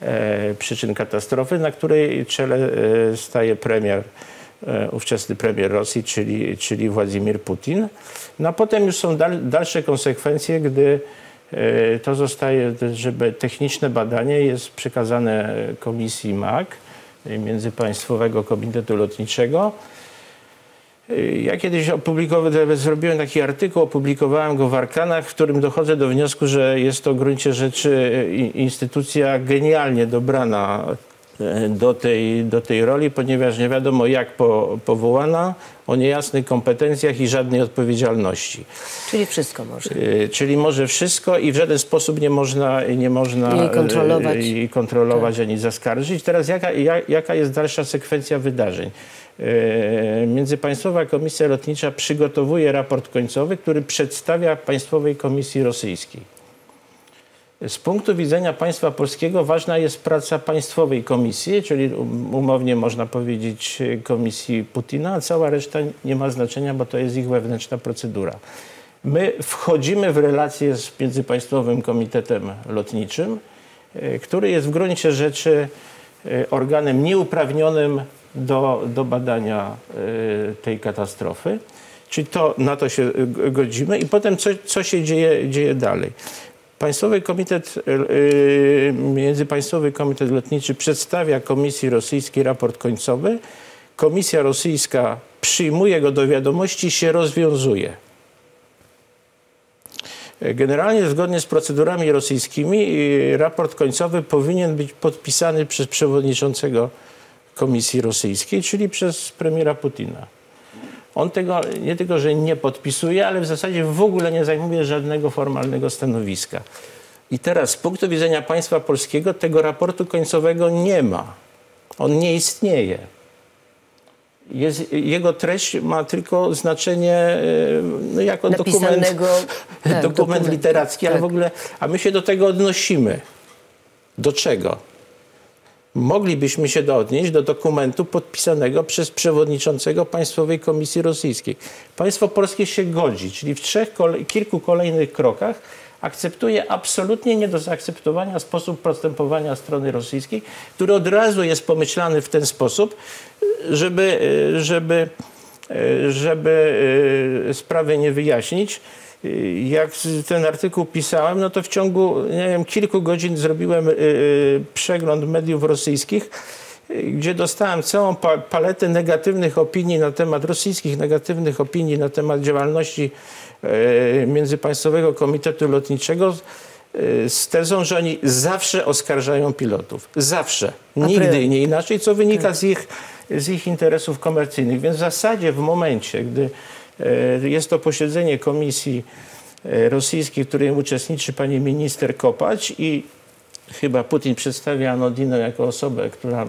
e, przyczyn katastrofy, na której czele e, staje premier, e, ówczesny premier Rosji, czyli, czyli Władimir Putin. No a potem już są dal, dalsze konsekwencje, gdy to zostaje, żeby techniczne badanie jest przekazane komisji MAC, e, Międzypaństwowego Komitetu Lotniczego. E, ja kiedyś opublikowałem, zrobiłem taki artykuł, opublikowałem go w Arkanach, w którym dochodzę do wniosku, że jest to w gruncie rzeczy instytucja genialnie dobrana do tej, do tej roli, ponieważ nie wiadomo jak po, powołana, o niejasnych kompetencjach i żadnej odpowiedzialności. Czyli wszystko może. E, czyli może wszystko i w żaden sposób nie można, nie można jej kontrolować, i kontrolować tak. ani zaskarżyć. Teraz jaka, jaka jest dalsza sekwencja wydarzeń? E, Międzypaństwowa Komisja Lotnicza przygotowuje raport końcowy, który przedstawia Państwowej Komisji Rosyjskiej. Z punktu widzenia państwa polskiego ważna jest praca państwowej komisji, czyli um, umownie można powiedzieć komisji Putina, a cała reszta nie ma znaczenia, bo to jest ich wewnętrzna procedura. My wchodzimy w relacje z Międzypaństwowym Komitetem Lotniczym, e, który jest w gruncie rzeczy e, organem nieuprawnionym do, do badania tej katastrofy. Czyli to, na to się godzimy i potem co, co się dzieje, dzieje dalej. Państwowy Komitet, e, e, Międzypaństwowy Komitet Lotniczy przedstawia Komisji Rosyjskiej raport końcowy. Komisja rosyjska przyjmuje go do wiadomości i się rozwiązuje. Generalnie zgodnie z procedurami rosyjskimi e, raport końcowy powinien być podpisany przez przewodniczącego Komisji Rosyjskiej, czyli przez premiera Putina. On tego nie tylko, że nie podpisuje, ale w zasadzie w ogóle nie zajmuje żadnego formalnego stanowiska. I teraz z punktu widzenia państwa polskiego tego raportu końcowego nie ma. On nie istnieje. Jest, jego treść ma tylko znaczenie e, no, jako dokument, tak, dokument, dokument literacki, tak. ale w ogóle, a my się do tego odnosimy. Do czego? Moglibyśmy się odnieść do dokumentu podpisanego przez przewodniczącego Państwowej Komisji Rosyjskiej. Państwo polskie się godzi, czyli w trzech, kilku kolejnych krokach akceptuje absolutnie nie do zaakceptowania sposób postępowania strony rosyjskiej, który od razu jest pomyślany w ten sposób, żeby, żeby, żeby sprawy nie wyjaśnić, jak ten artykuł pisałem, no to w ciągu nie wiem, kilku godzin zrobiłem y, y, przegląd mediów rosyjskich, y, gdzie dostałem całą paletę negatywnych opinii na temat rosyjskich, negatywnych opinii na temat działalności Międzypaństwowego Komitetu Lotniczego z tezą, że oni zawsze oskarżają pilotów. Zawsze. Nigdy nie inaczej, co wynika tak. z ich, z ich interesów komercyjnych. Więc w zasadzie w momencie, gdy jest to posiedzenie komisji e, rosyjskiej, w którym uczestniczy pani minister Kopacz i chyba Putin przedstawia Anodinę jako osobę, która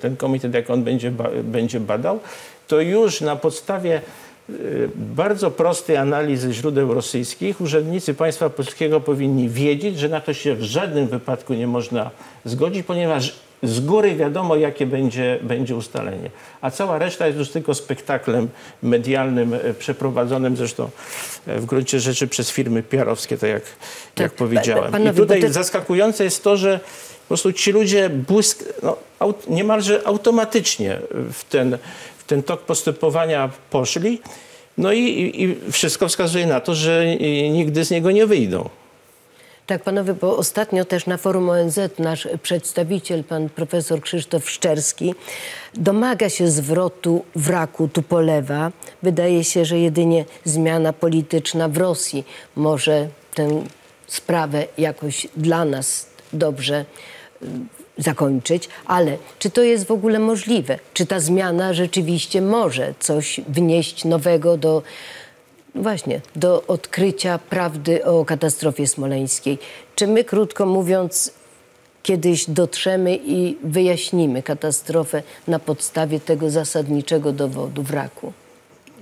ten komitet, jak on będzie, będzie badał, to już na podstawie e, bardzo prostej analizy źródeł rosyjskich urzędnicy państwa polskiego powinni wiedzieć, że na to się w żadnym wypadku nie można zgodzić, ponieważ z góry wiadomo, jakie będzie, będzie ustalenie. A cała reszta jest już tylko spektaklem medialnym, e, przeprowadzonym zresztą e, w gruncie rzeczy przez firmy PR-owskie, tak jak, tak, jak powiedziałem. Panowie, I tutaj ty... zaskakujące jest to, że po prostu ci ludzie błysk, no, aut, niemalże automatycznie w ten, w ten tok postępowania poszli. No i, i wszystko wskazuje na to, że nigdy z niego nie wyjdą. Tak, panowie, bo ostatnio też na forum ONZ nasz przedstawiciel, pan profesor Krzysztof Szczerski, domaga się zwrotu wraku Tupolewa. Wydaje się, że jedynie zmiana polityczna w Rosji może tę sprawę jakoś dla nas dobrze y, zakończyć, ale czy to jest w ogóle możliwe? Czy ta zmiana rzeczywiście może coś wnieść nowego do właśnie do odkrycia prawdy o katastrofie smoleńskiej. Czy my, krótko mówiąc, kiedyś dotrzemy i wyjaśnimy katastrofę na podstawie tego zasadniczego dowodu wraku?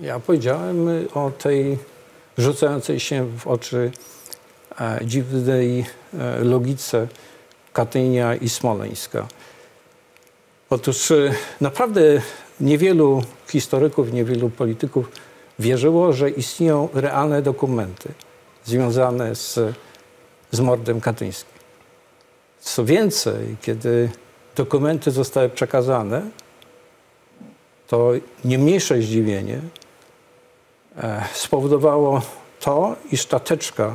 Ja powiedziałem o tej rzucającej się w oczy e, dziwnej e, logice Katynia i Smoleńska. Otóż e, naprawdę niewielu historyków, niewielu polityków wierzyło, że istnieją realne dokumenty związane z, z mordem katyńskim. Co więcej, kiedy dokumenty zostały przekazane, to nie mniejsze zdziwienie e, spowodowało to, iż ta teczka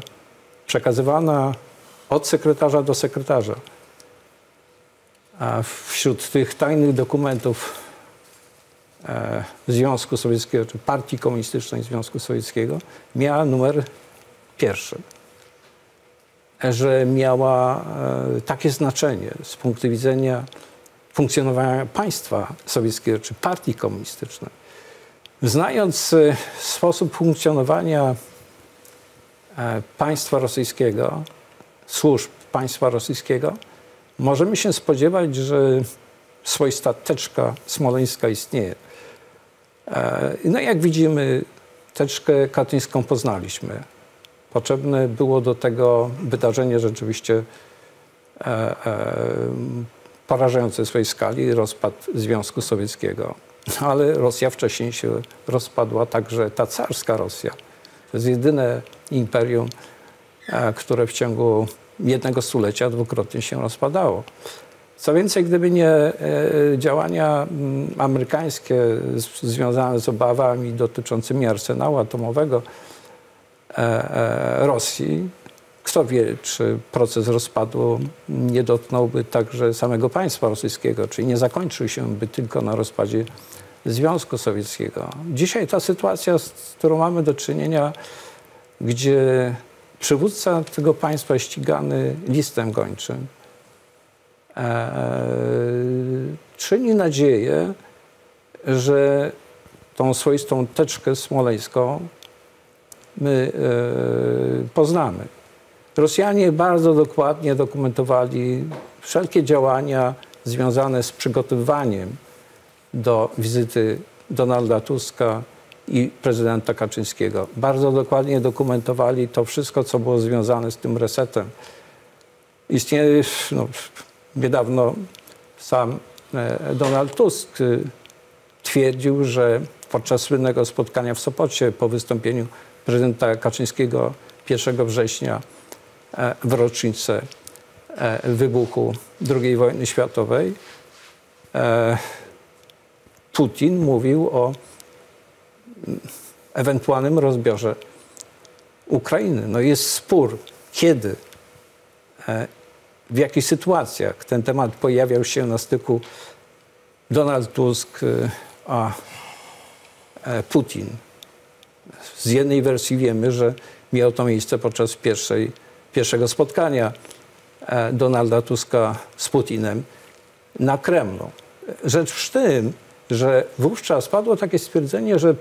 przekazywana od sekretarza do sekretarza, a wśród tych tajnych dokumentów Związku Sowieckiego, czy Partii Komunistycznej Związku Sowieckiego, miała numer pierwszy. Że miała e, takie znaczenie z punktu widzenia funkcjonowania państwa sowieckiego, czy partii komunistycznej. Znając e, sposób funkcjonowania państwa rosyjskiego, służb państwa rosyjskiego, możemy się spodziewać, że swoista teczka smoleńska istnieje. E, no jak widzimy, teczkę katyńską poznaliśmy. Potrzebne było do tego wydarzenie rzeczywiście e, e, porażające swojej skali, rozpad Związku Sowieckiego. Ale Rosja wcześniej się rozpadła, także ta carska Rosja. To jest jedyne imperium, które w ciągu jednego stulecia dwukrotnie się rozpadało. Co więcej, gdyby nie e, działania mm, amerykańskie związane z obawami dotyczącymi arsenału atomowego e, e, Rosji, kto wie, czy proces rozpadu nie dotknąłby także samego państwa rosyjskiego, czyli nie zakończył się by tylko na rozpadzie Związku Sowieckiego. Dzisiaj ta sytuacja, z którą mamy do czynienia, gdzie przywódca tego państwa ścigany listem gończym, czyni e, nadzieję, że tą swoistą teczkę smoleńską my e, poznamy. Rosjanie bardzo dokładnie dokumentowali wszelkie działania związane z przygotowywaniem do wizyty Donalda Tuska i prezydenta Kaczyńskiego. Bardzo dokładnie dokumentowali to wszystko, co było związane z tym resetem. Istnieje, no, Niedawno sam e, Donald Tusk e, twierdził, że podczas słynnego spotkania w Sopocie po wystąpieniu prezydenta Kaczyńskiego 1 września e, w rocznicę wybuchu II wojny światowej Putin mówił o ewentualnym rozbiorze Ukrainy. No jest spór, kiedy, e, w jakich sytuacjach ten temat pojawiał się na styku Donald Tusk e, a e, Putin. Z jednej wersji wiemy, że miało to miejsce podczas pierwszej, pierwszego spotkania Donalda Tuska z Putinem na Kremlu. Rzecz w tym, że wówczas padło takie stwierdzenie, że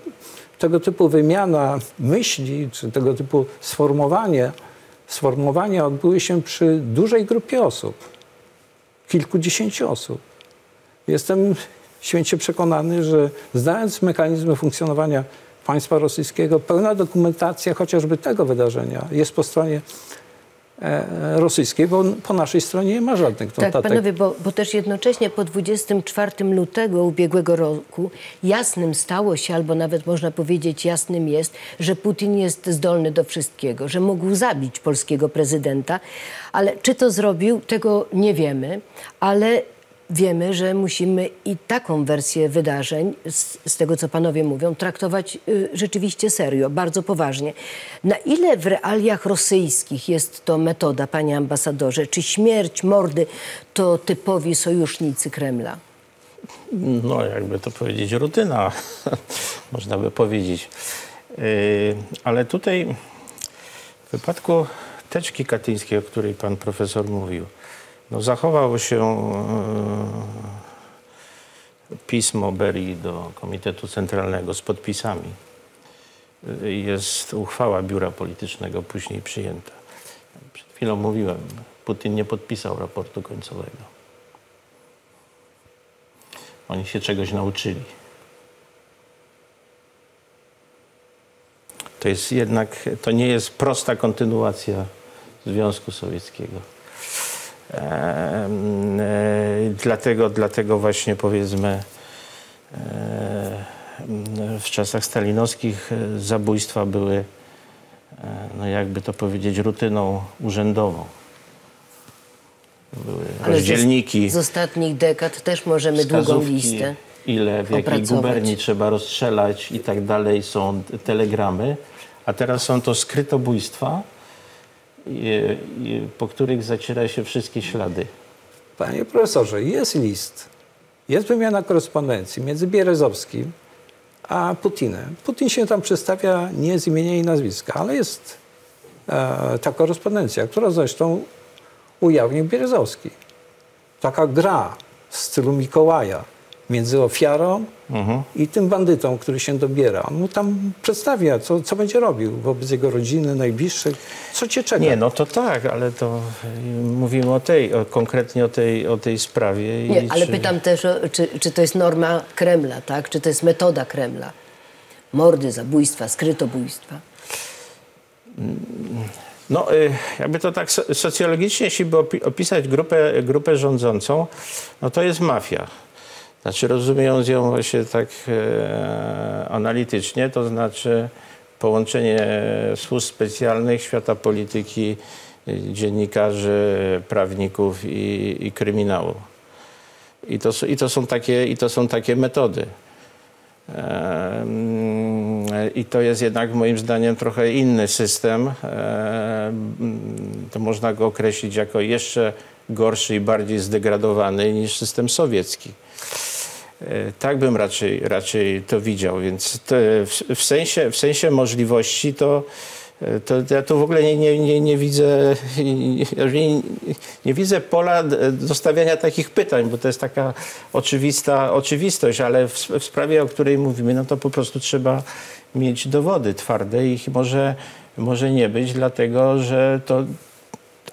tego typu wymiana myśli, czy tego typu sformułowanie, sformułowania odbyły się przy dużej grupie osób, kilkudziesięciu osób. Jestem święcie przekonany, że znając mechanizmy funkcjonowania państwa rosyjskiego, pełna dokumentacja chociażby tego wydarzenia jest po stronie rosyjskiej, bo po naszej stronie nie ma żadnych notatek. Tak, panowie, bo, bo też jednocześnie po 24 lutego ubiegłego roku jasnym stało się, albo nawet można powiedzieć jasnym jest, że Putin jest zdolny do wszystkiego, że mógł zabić polskiego prezydenta, ale czy to zrobił, tego nie wiemy, ale wiemy, że musimy i taką wersję wydarzeń, z, z, tego co panowie mówią, traktować y, rzeczywiście serio, bardzo poważnie. Na ile w realiach rosyjskich jest to metoda, panie ambasadorze? Czy śmierć, mordy to typowi sojusznicy Kremla? No, jakby to powiedzieć, rutyna, można by powiedzieć. Yy, ale tutaj w wypadku teczki katyńskiej, o której pan profesor mówił, no, zachowało się e, pismo Berii do Komitetu Centralnego z podpisami. Jest uchwała biura politycznego później przyjęta. Przed chwilą mówiłem, Putin nie podpisał raportu końcowego. Oni się czegoś nauczyli. To jest jednak, to nie jest prosta kontynuacja Związku Sowieckiego. E, dlatego, dlatego właśnie powiedzmy e, w czasach stalinowskich zabójstwa były, e, no jakby to powiedzieć, rutyną urzędową. Były Ale rozdzielniki. Z, z ostatnich dekad też możemy długą listę. Ile, w jakiej guberni trzeba rozstrzelać i tak dalej, są telegramy. A teraz są to skrytobójstwa, po których zaciera się wszystkie ślady. Panie profesorze, jest list, jest wymiana korespondencji między Bierezowskim a Putinem. Putin się tam przedstawia nie z imienia i nazwiska, ale jest e, ta korespondencja, która zresztą ujawnił Bierezowski. Taka gra w stylu Mikołaja między ofiarą mhm. i tym bandytą, który się dobiera. On mu tam przedstawia, co, co będzie robił wobec jego rodziny, najbliższych. Co cię czeka? Nie, no to tak, ale to y, mówimy o tej, o, konkretnie o tej, o tej sprawie. Nie, ale czy... pytam też, o, czy, czy to jest norma Kremla, tak? Czy to jest metoda Kremla? Mordy, zabójstwa, skrytobójstwa. No, y, jakby to tak socjologicznie, jeśli by opisać grupę, grupę rządzącą, no to jest mafia. Znaczy rozumiejąc ją właśnie tak e, analitycznie, to znaczy połączenie służb specjalnych, świata polityki, dziennikarzy, prawników i, i kryminału. I to, i, to są takie, I to są takie metody. E, I to jest jednak moim zdaniem trochę inny system. E, to można go określić jako jeszcze gorszy i bardziej zdegradowany niż system sowiecki. E, tak bym raczej, raczej to widział, więc to w, sensie, w sensie możliwości to, e, to ja tu w ogóle nie, nie, nie, nie widzę nie, nie, widzę pola do stawiania takich pytań, bo to jest taka oczywista oczywistość, ale w, w sprawie, o której mówimy, no to po prostu trzeba mieć dowody twarde i może, może nie być, dlatego że to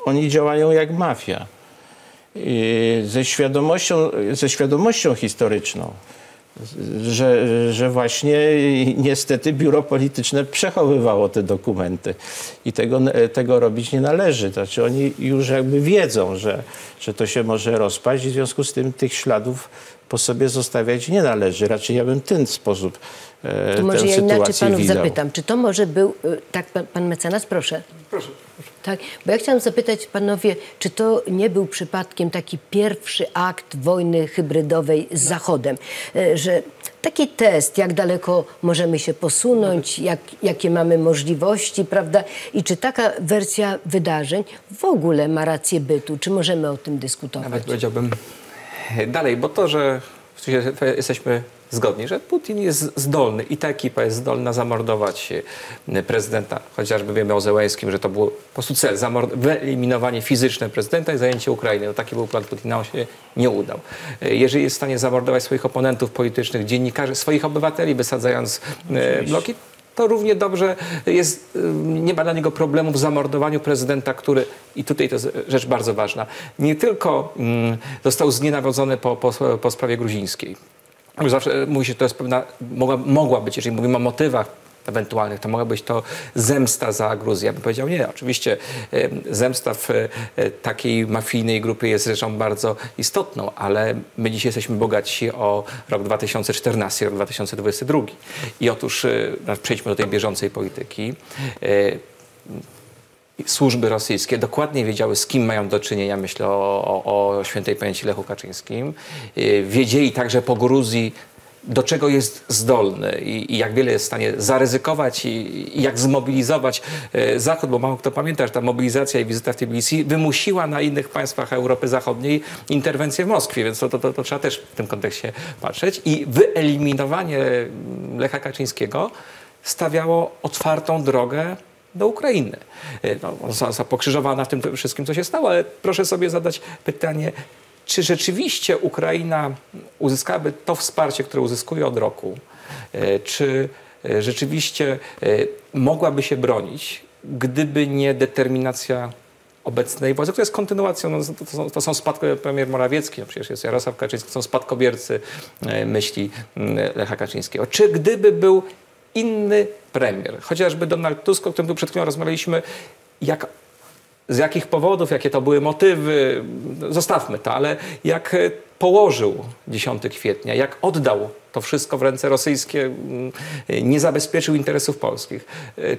oni działają jak mafia ze świadomością, ze świadomością historyczną, że, że właśnie niestety biuro polityczne przechowywało te dokumenty i tego, tego robić nie należy. Znaczy oni już jakby wiedzą, że, że to się może rozpaść i w związku z tym tych śladów po sobie zostawiać nie należy. Raczej ja bym w ten sposób e, to może ja inaczej panów widział. zapytam, czy to może był, e, tak pan, pan mecenas, proszę. Proszę. proszę. Tak, bo ja chciałam zapytać panowie, czy to nie był przypadkiem taki pierwszy akt wojny hybrydowej z Zachodem, e, że taki test, jak daleko możemy się posunąć, jak, jakie mamy możliwości, prawda? I czy taka wersja wydarzeń w ogóle ma rację bytu? Czy możemy o tym dyskutować? Nawet powiedziałbym dalej, bo to, że jesteśmy zgodni, że Putin jest zdolny i ta ekipa jest zdolna zamordować e, prezydenta. Chociażby wiemy o Zełęskim, że to było po prostu cel, wyeliminowanie fizyczne prezydenta i zajęcie Ukrainy. No taki był plan Putina, on się nie udał. E, jeżeli jest w stanie zamordować swoich oponentów politycznych, dziennikarzy, swoich obywateli, wysadzając e, bloki, to równie dobrze jest, nie ma dla niego problemu w zamordowaniu prezydenta, który, i tutaj to jest rzecz bardzo ważna, nie tylko mm, został znienawidzony po, po, po sprawie gruzińskiej, Zawsze mówi się, to jest pewna, mogła, mogła być, jeżeli mówimy o motywach ewentualnych, to mogła być to zemsta za Gruzję. Ja bym powiedział nie. Oczywiście zemsta w e, takiej mafijnej grupie jest rzeczą bardzo istotną, ale my dzisiaj jesteśmy bogaci o rok 2014, rok 2022. I otóż e, przejdźmy do tej bieżącej polityki e, służby rosyjskie dokładnie wiedziały, z kim mają do czynienia, myślę o, o, o świętej pamięci Lechu Kaczyńskim. Y, wiedzieli także po Gruzji, do czego jest zdolny i, i, jak wiele jest w stanie zaryzykować i, i, jak zmobilizować y, Zachód, bo mało kto pamięta, że ta mobilizacja i wizyta w Tbilisi wymusiła na innych państwach Europy Zachodniej interwencję w Moskwie, więc to, to, to, to trzeba też w tym kontekście patrzeć. I wyeliminowanie Lecha Kaczyńskiego stawiało otwartą drogę do Ukrainy. E, no, pokrzyżowana w tym wszystkim, co się stało, ale proszę sobie zadać pytanie, czy rzeczywiście Ukraina uzyskałaby to wsparcie, które uzyskuje od roku? E, czy e, rzeczywiście mogłaby się bronić, gdyby nie determinacja obecnej władzy, która jest kontynuacją, no, to, są, to są spadko, premier Morawiecki, no przecież jest Jarosław Kaczyński, to są spadkobiercy myśli Lecha Kaczyńskiego. Czy gdyby był inny premier, chociażby Donald Tusk, o którym tu przed chwilą rozmawialiśmy, jak, z jakich powodów, jakie to były motywy, zostawmy to, ale jak położył 10 kwietnia, jak oddał to wszystko w ręce rosyjskie, mm, nie zabezpieczył interesów polskich.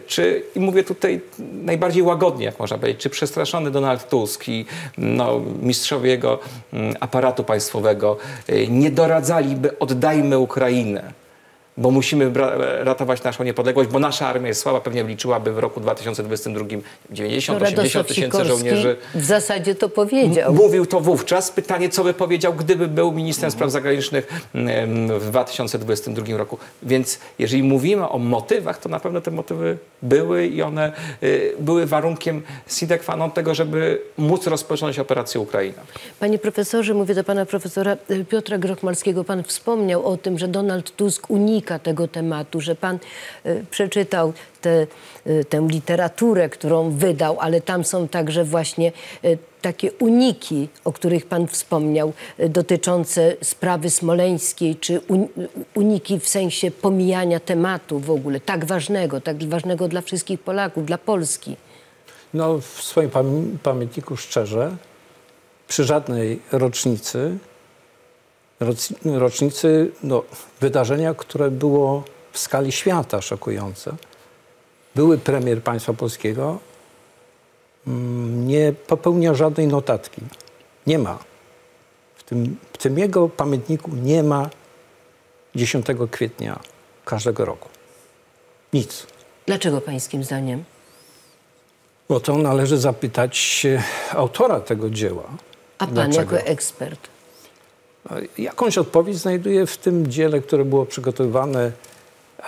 Czy, i mówię tutaj najbardziej łagodnie, jak można powiedzieć, czy przestraszony Donald Tusk i no, mistrzowie jego mm, aparatu państwowego y, nie doradzaliby oddajmy Ukrainę bo musimy ratować naszą niepodległość, bo nasza armia jest słaba, pewnie liczyłaby w roku 2022 90-80 no, tysięcy żołnierzy. W zasadzie to powiedział. Mówił to wówczas. Pytanie, co by powiedział, gdyby był ministrem mhm. spraw zagranicznych w 2022 roku. Więc jeżeli mówimy o motywach, to na pewno te motywy były i one y, były warunkiem sine qua non tego, żeby móc rozpocząć operację Ukraina. Panie profesorze, mówię do pana profesora y, Piotra Grochmalskiego. Pan wspomniał o tym, że Donald Tusk unika tego tematu, że pan y, przeczytał te, y, tę literaturę, którą wydał, ale tam są także właśnie y, takie uniki, o których Pan wspomniał, dotyczące sprawy smoleńskiej, czy uniki w sensie pomijania tematu w ogóle, tak ważnego, tak ważnego dla wszystkich Polaków, dla Polski. No, w swoim pamiętniku szczerze, przy żadnej rocznicy rocznicy no, wydarzenia, które było w skali świata szokujące. Były premier państwa polskiego, mm, nie popełnia żadnej notatki. Nie ma. W tym, w tym jego pamiętniku nie ma 10 kwietnia każdego roku. Nic. Dlaczego pańskim zdaniem? Bo to należy zapytać autora tego dzieła. A pan Dlaczego? jako ekspert? Jakąś odpowiedź znajduję w tym dziele, które było przygotowywane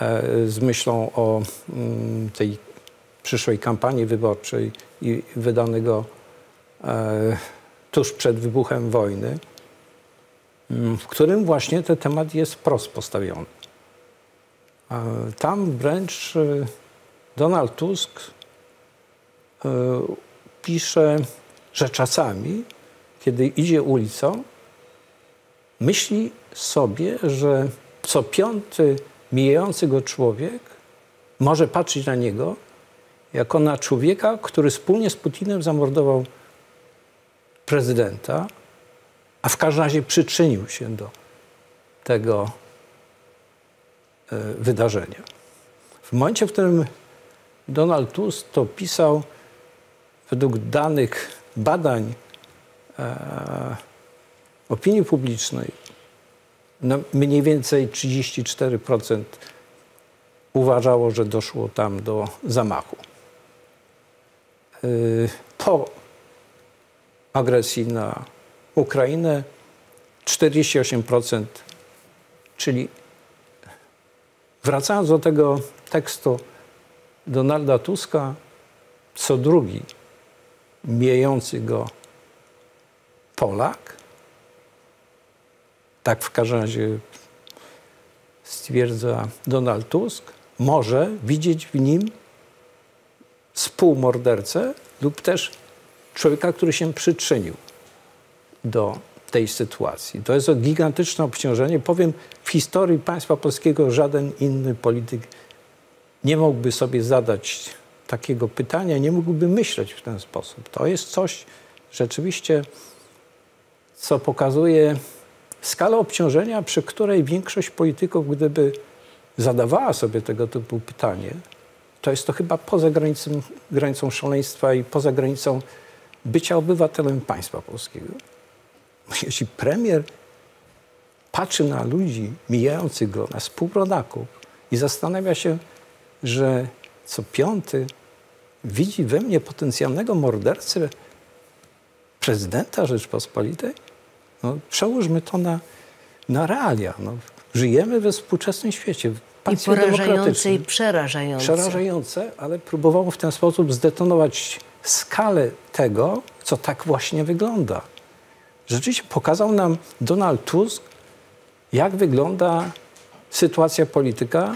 e, z myślą o mm, tej przyszłej kampanii wyborczej i wydanego e, tuż przed wybuchem wojny, mm, w którym właśnie ten temat jest wprost postawiony. Tam wręcz e, Donald Tusk pisze, że czasami, kiedy idzie ulicą, myśli sobie, że co piąty mijający go człowiek może patrzeć na niego jako na człowieka, który wspólnie z Putinem zamordował prezydenta, a w każdym razie przyczynił się do tego e, wydarzenia. W momencie, w którym Donald Tusk to pisał według danych badań e, opinii publicznej no mniej więcej 34% uważało, że doszło tam do zamachu. Y, po agresji na Ukrainę 48%, czyli wracając do tego tekstu Donalda Tuska, co drugi miejący go Polak, tak w każdym razie stwierdza Donald Tusk, może widzieć w nim współmordercę lub też człowieka, który się przyczynił do tej sytuacji. To jest gigantyczne obciążenie. Powiem, w historii państwa polskiego żaden inny polityk nie mógłby sobie zadać takiego pytania, nie mógłby myśleć w ten sposób. To jest coś rzeczywiście, co pokazuje skalę obciążenia, przy której większość polityków, gdyby zadawała sobie tego typu pytanie, to jest to chyba poza granicą, granicą szaleństwa i poza granicą bycia obywatelem państwa polskiego. Jeśli premier patrzy na ludzi mijających go, na współrodaków i zastanawia się, że co piąty widzi we mnie potencjalnego mordercę prezydenta Rzeczpospolitej, no, przełóżmy to na, na realia. No, żyjemy we współczesnym świecie. I porażające i przerażające. Przerażające, ale próbowało w ten sposób zdetonować skalę tego, co tak właśnie wygląda. Rzeczywiście pokazał nam Donald Tusk, jak wygląda sytuacja polityka,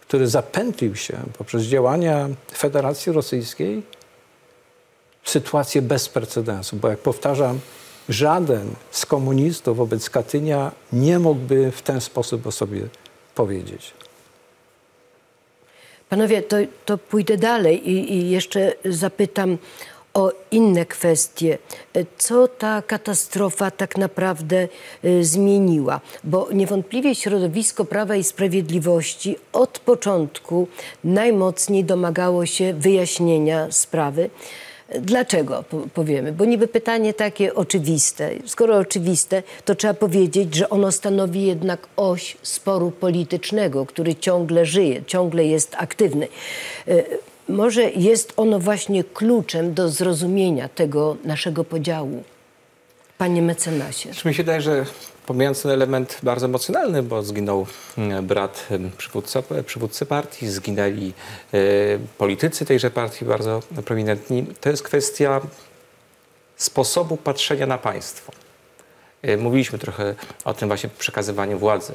który zapętlił się poprzez działania Federacji Rosyjskiej w sytuację bez precedensu. Bo jak powtarzam, żaden z komunistów wobec Katynia nie mógłby w ten sposób o sobie powiedzieć. Panowie, to, to pójdę dalej i, i jeszcze zapytam o inne kwestie. Co ta katastrofa tak naprawdę y, zmieniła? Bo niewątpliwie środowisko Prawa i Sprawiedliwości od początku najmocniej domagało się wyjaśnienia sprawy. Dlaczego powiemy? Bo niby pytanie takie oczywiste. Skoro oczywiste, to trzeba powiedzieć, że ono stanowi jednak oś sporu politycznego, który ciągle żyje, ciągle jest aktywny. Y, może jest ono właśnie kluczem do zrozumienia tego naszego podziału. Panie mecenasie. Mi się wydaje, że pomijając ten element bardzo emocjonalny, bo zginął mm, brat przywódca, przywódcy partii, zginęli e, politycy tejże partii bardzo prominentni, to jest kwestia sposobu patrzenia na państwo. E, mówiliśmy trochę o tym właśnie przekazywaniu władzy.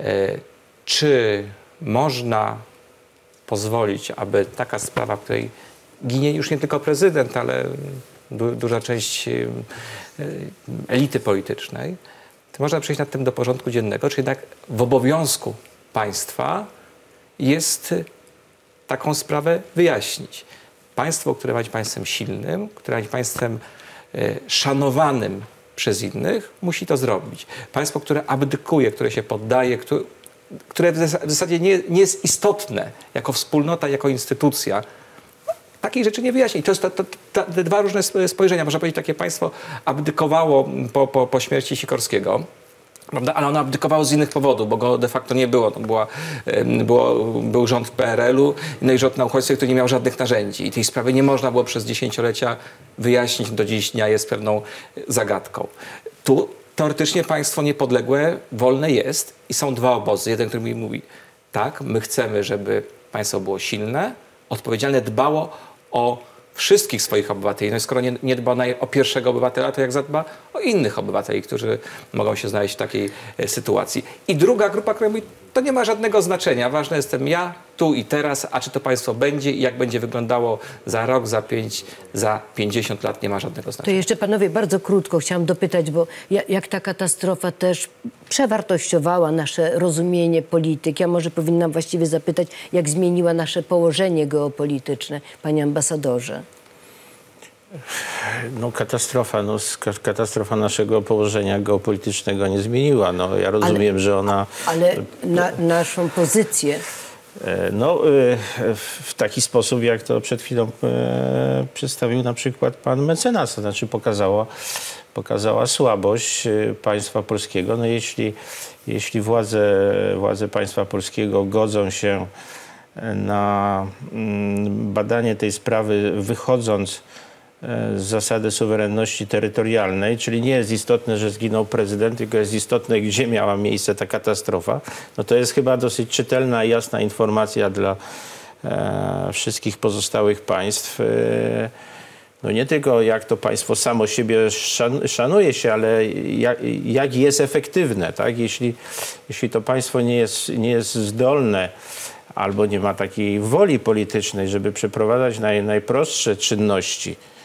E, czy można pozwolić, aby taka sprawa, w której ginie już nie tylko prezydent, ale du duża część elity politycznej, to można przejść nad tym do porządku dziennego, czy jednak w obowiązku państwa jest taką sprawę wyjaśnić. Państwo, które ma być państwem silnym, które ma być państwem e, szanowanym przez innych, musi to zrobić. Państwo, które abdykuje, które się poddaje, które, które w zasadzie nie, nie jest istotne jako wspólnota, jako instytucja, takiej rzeczy nie wyjaśni. To jest te dwa różne spojrzenia. Można powiedzieć, takie państwo abdykowało po, po, po śmierci Sikorskiego. Prawda? Ale ono abdykowało z innych powodów, bo go de facto nie było. To była, było, był rząd PRL-u no i rząd na uchodźstwie, który nie miał żadnych narzędzi. I tej sprawy nie można było przez dziesięciolecia wyjaśnić. Do dziś dnia jest pewną zagadką. Tu teoretycznie państwo niepodległe, wolne jest i są dwa obozy. Jeden, który mówi, tak, my chcemy, żeby państwo było silne, odpowiedzialne, dbało o wszystkich swoich obywateli. No skoro nie, nie dba o pierwszego obywatela, to jak zadba o innych obywateli, którzy mogą się znaleźć w takiej e, sytuacji. I druga grupa, która mówi, to nie ma żadnego znaczenia. Ważne jestem ja, tu i teraz, a czy to państwo będzie i jak będzie wyglądało za rok, za pięć, za pięćdziesiąt lat, nie ma żadnego znaczenia. To jeszcze panowie bardzo krótko chciałam dopytać, bo jak ta katastrofa też przewartościowała nasze rozumienie polityki, a może powinnam właściwie zapytać, jak zmieniła nasze położenie geopolityczne, panie ambasadorze? No katastrofa, no, katastrofa naszego położenia geopolitycznego nie zmieniła. No, ja rozumiem, ale, że ona... Ale na, naszą pozycję E, no, e, w taki sposób, jak to przed chwilą e, przedstawił na przykład pan mecenas, to znaczy pokazała, pokazała słabość państwa polskiego. No, jeśli, jeśli władze, władze państwa polskiego godzą się na mm, badanie tej sprawy, wychodząc zasady suwerenności terytorialnej, czyli nie jest istotne, że zginął prezydent, tylko jest istotne, gdzie miała miejsce ta katastrofa, no to jest chyba dosyć czytelna i jasna informacja dla e, wszystkich pozostałych państw. E, no nie tylko jak to państwo samo siebie szan, szanuje się, ale jak, jak jest efektywne. Tak? Jeśli, jeśli to państwo nie jest, nie jest zdolne albo nie ma takiej woli politycznej, żeby przeprowadzać naj, najprostsze czynności, E,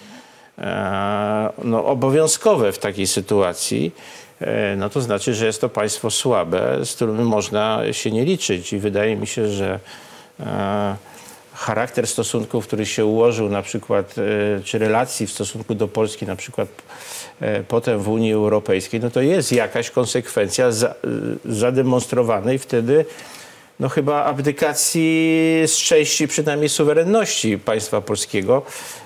no, obowiązkowe w takiej sytuacji, e, no to znaczy, że jest to państwo słabe, z którym można się nie liczyć. I wydaje mi się, że e, charakter stosunków, który się ułożył na przykład, czy relacji w stosunku do Polski na przykład potem w Unii Europejskiej, no to jest jakaś konsekwencja zademonstrowanej wtedy no chyba abdykacji z części przynajmniej suwerenności państwa polskiego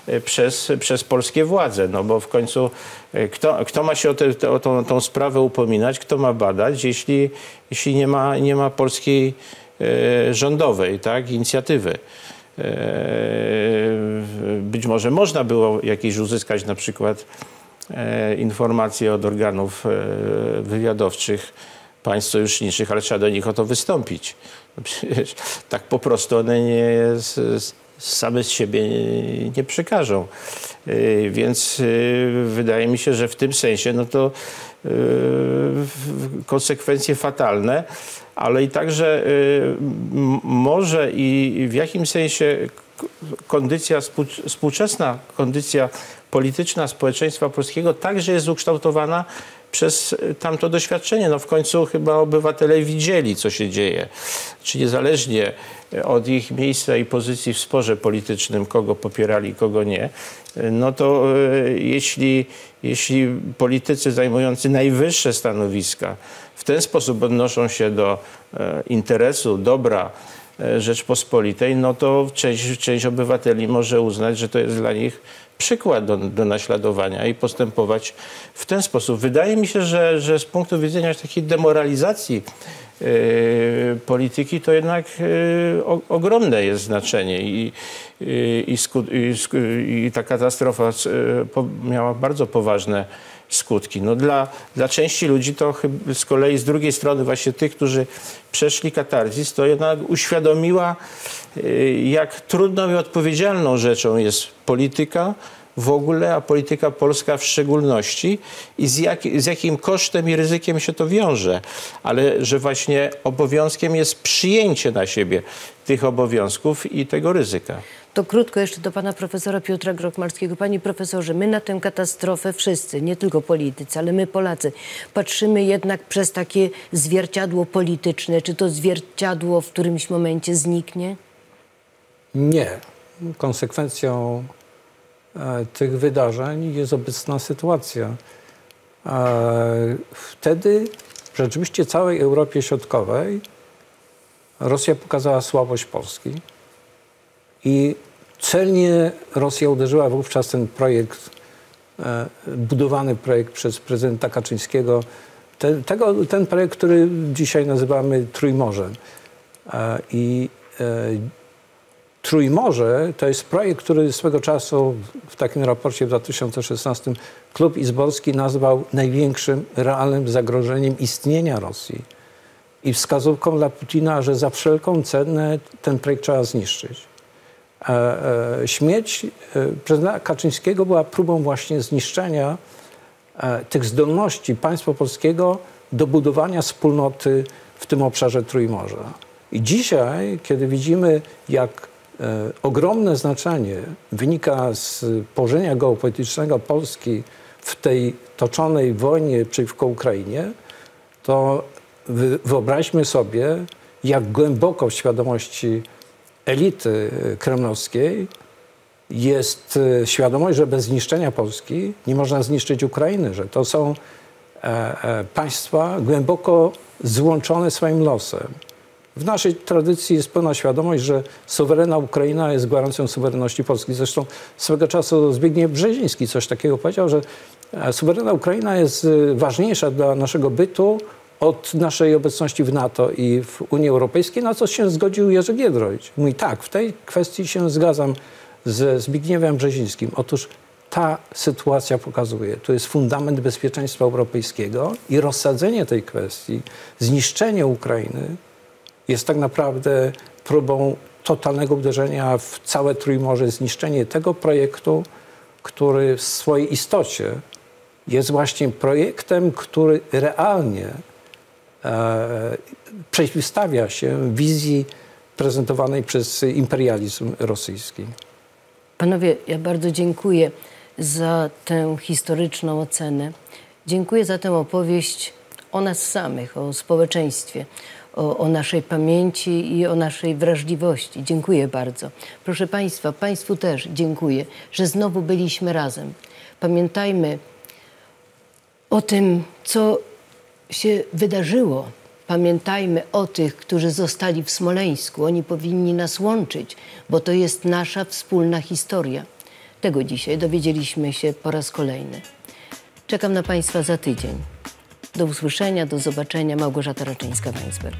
e, przez, przez polskie władze. No bo w końcu e, kto, kto ma się o, te, o tą, tą sprawę upominać, kto ma badać, jeśli, jeśli nie, ma, nie ma polskiej e, rządowej tak, inicjatywy. E, być może można było jakieś uzyskać na przykład e, informacje od organów e, wywiadowczych państw sojuszniczych, ale trzeba do nich o to wystąpić. No przecież tak po prostu one nie, same z siebie nie, nie przekażą. Yy, więc yy, wydaje mi się, że w tym sensie no to yy, konsekwencje fatalne, ale i także może i w jakim sensie kondycja współczesna, kondycja polityczna społeczeństwa polskiego także jest ukształtowana przez tamto doświadczenie. No w końcu chyba obywatele widzieli, co się dzieje. Czy niezależnie od ich miejsca i pozycji w sporze politycznym, kogo popierali, kogo nie, no to e, jeśli, jeśli politycy zajmujący najwyższe stanowiska w ten sposób odnoszą się do e, interesu, dobra e, Rzeczpospolitej, no to część, część obywateli może uznać, że to jest dla nich przykład do, do naśladowania i postępować w ten sposób. Wydaje mi się, że, że z punktu widzenia takiej demoralizacji yy, polityki to jednak yy, o, ogromne jest znaczenie i, yy, i, i, ta katastrofa po, miała bardzo poważne skutki. No dla, dla części ludzi to z kolei z drugiej strony właśnie tych, którzy przeszli katarzis, to jednak uświadomiła, y, jak trudną i odpowiedzialną rzeczą jest polityka w ogóle, a polityka polska w szczególności i z, jak, z jakim kosztem i ryzykiem się to wiąże. Ale że właśnie obowiązkiem jest przyjęcie na siebie tych obowiązków i tego ryzyka. To krótko jeszcze do pana profesora Piotra Grokmarskiego. Panie profesorze, my na tę katastrofę wszyscy, nie tylko politycy, ale my Polacy, patrzymy jednak przez takie zwierciadło polityczne. Czy to zwierciadło w którymś momencie zniknie? Nie. Konsekwencją e, tych wydarzeń jest obecna sytuacja. E, wtedy rzeczywiście całej Europie Środkowej Rosja pokazała słabość Polski i celnie Rosja uderzyła wówczas ten projekt, e, budowany projekt przez prezydenta Kaczyńskiego, ten, tego, ten projekt, który dzisiaj nazywamy Trójmorzem. E, I e, Trójmorze to jest projekt, który swego czasu w takim raporcie w 2016 Klub Izbolski nazwał największym realnym zagrożeniem istnienia Rosji i wskazówką dla Putina, że za wszelką cenę ten projekt trzeba zniszczyć. E, e, śmierć e, prezydenta Kaczyńskiego była próbą właśnie zniszczenia tych zdolności państwa polskiego do budowania wspólnoty w tym obszarze Trójmorza. I dzisiaj, kiedy widzimy, jak ogromne znaczenie wynika z położenia geopolitycznego Polski w tej toczonej wojnie przeciwko Ukrainie, to wyobraźmy sobie, jak głęboko w świadomości elity kremlowskiej jest e, świadomość, że bez zniszczenia Polski nie można zniszczyć Ukrainy, że to są e, e, państwa głęboko złączone swoim losem. W naszej tradycji jest pełna świadomość, że suwerena Ukraina jest gwarancją suwerenności Polski. Zresztą swego czasu Zbigniew Brzeziński coś takiego powiedział, że suwerena Ukraina jest ważniejsza dla naszego bytu od naszej obecności w NATO i w Unii Europejskiej, na co się zgodził Jerzy Giedroyć. Mówi tak, w tej kwestii się zgadzam ze Zbigniewem Brzezińskim. Otóż ta sytuacja pokazuje, to jest fundament bezpieczeństwa europejskiego i rozsadzenie tej kwestii, zniszczenie Ukrainy jest tak naprawdę próbą totalnego uderzenia w całe Trójmorze, zniszczenie tego projektu, który w swojej istocie jest właśnie projektem, który realnie przeciwstawia się wizji prezentowanej przez imperializm rosyjski. Panowie, ja bardzo dziękuję za tę historyczną ocenę. Dziękuję za tę opowieść o nas samych, o społeczeństwie, o, o, naszej pamięci i o naszej wrażliwości. Dziękuję bardzo. Proszę Państwa, Państwu też dziękuję, że znowu byliśmy razem. Pamiętajmy o tym, co się wydarzyło. Pamiętajmy o tych, którzy zostali w Smoleńsku. Oni powinni nas łączyć, bo to jest nasza wspólna historia. Tego dzisiaj dowiedzieliśmy się po raz kolejny. Czekam na Państwa za tydzień. Do usłyszenia, do zobaczenia. Małgorzata Raczyńska-Weinsberg.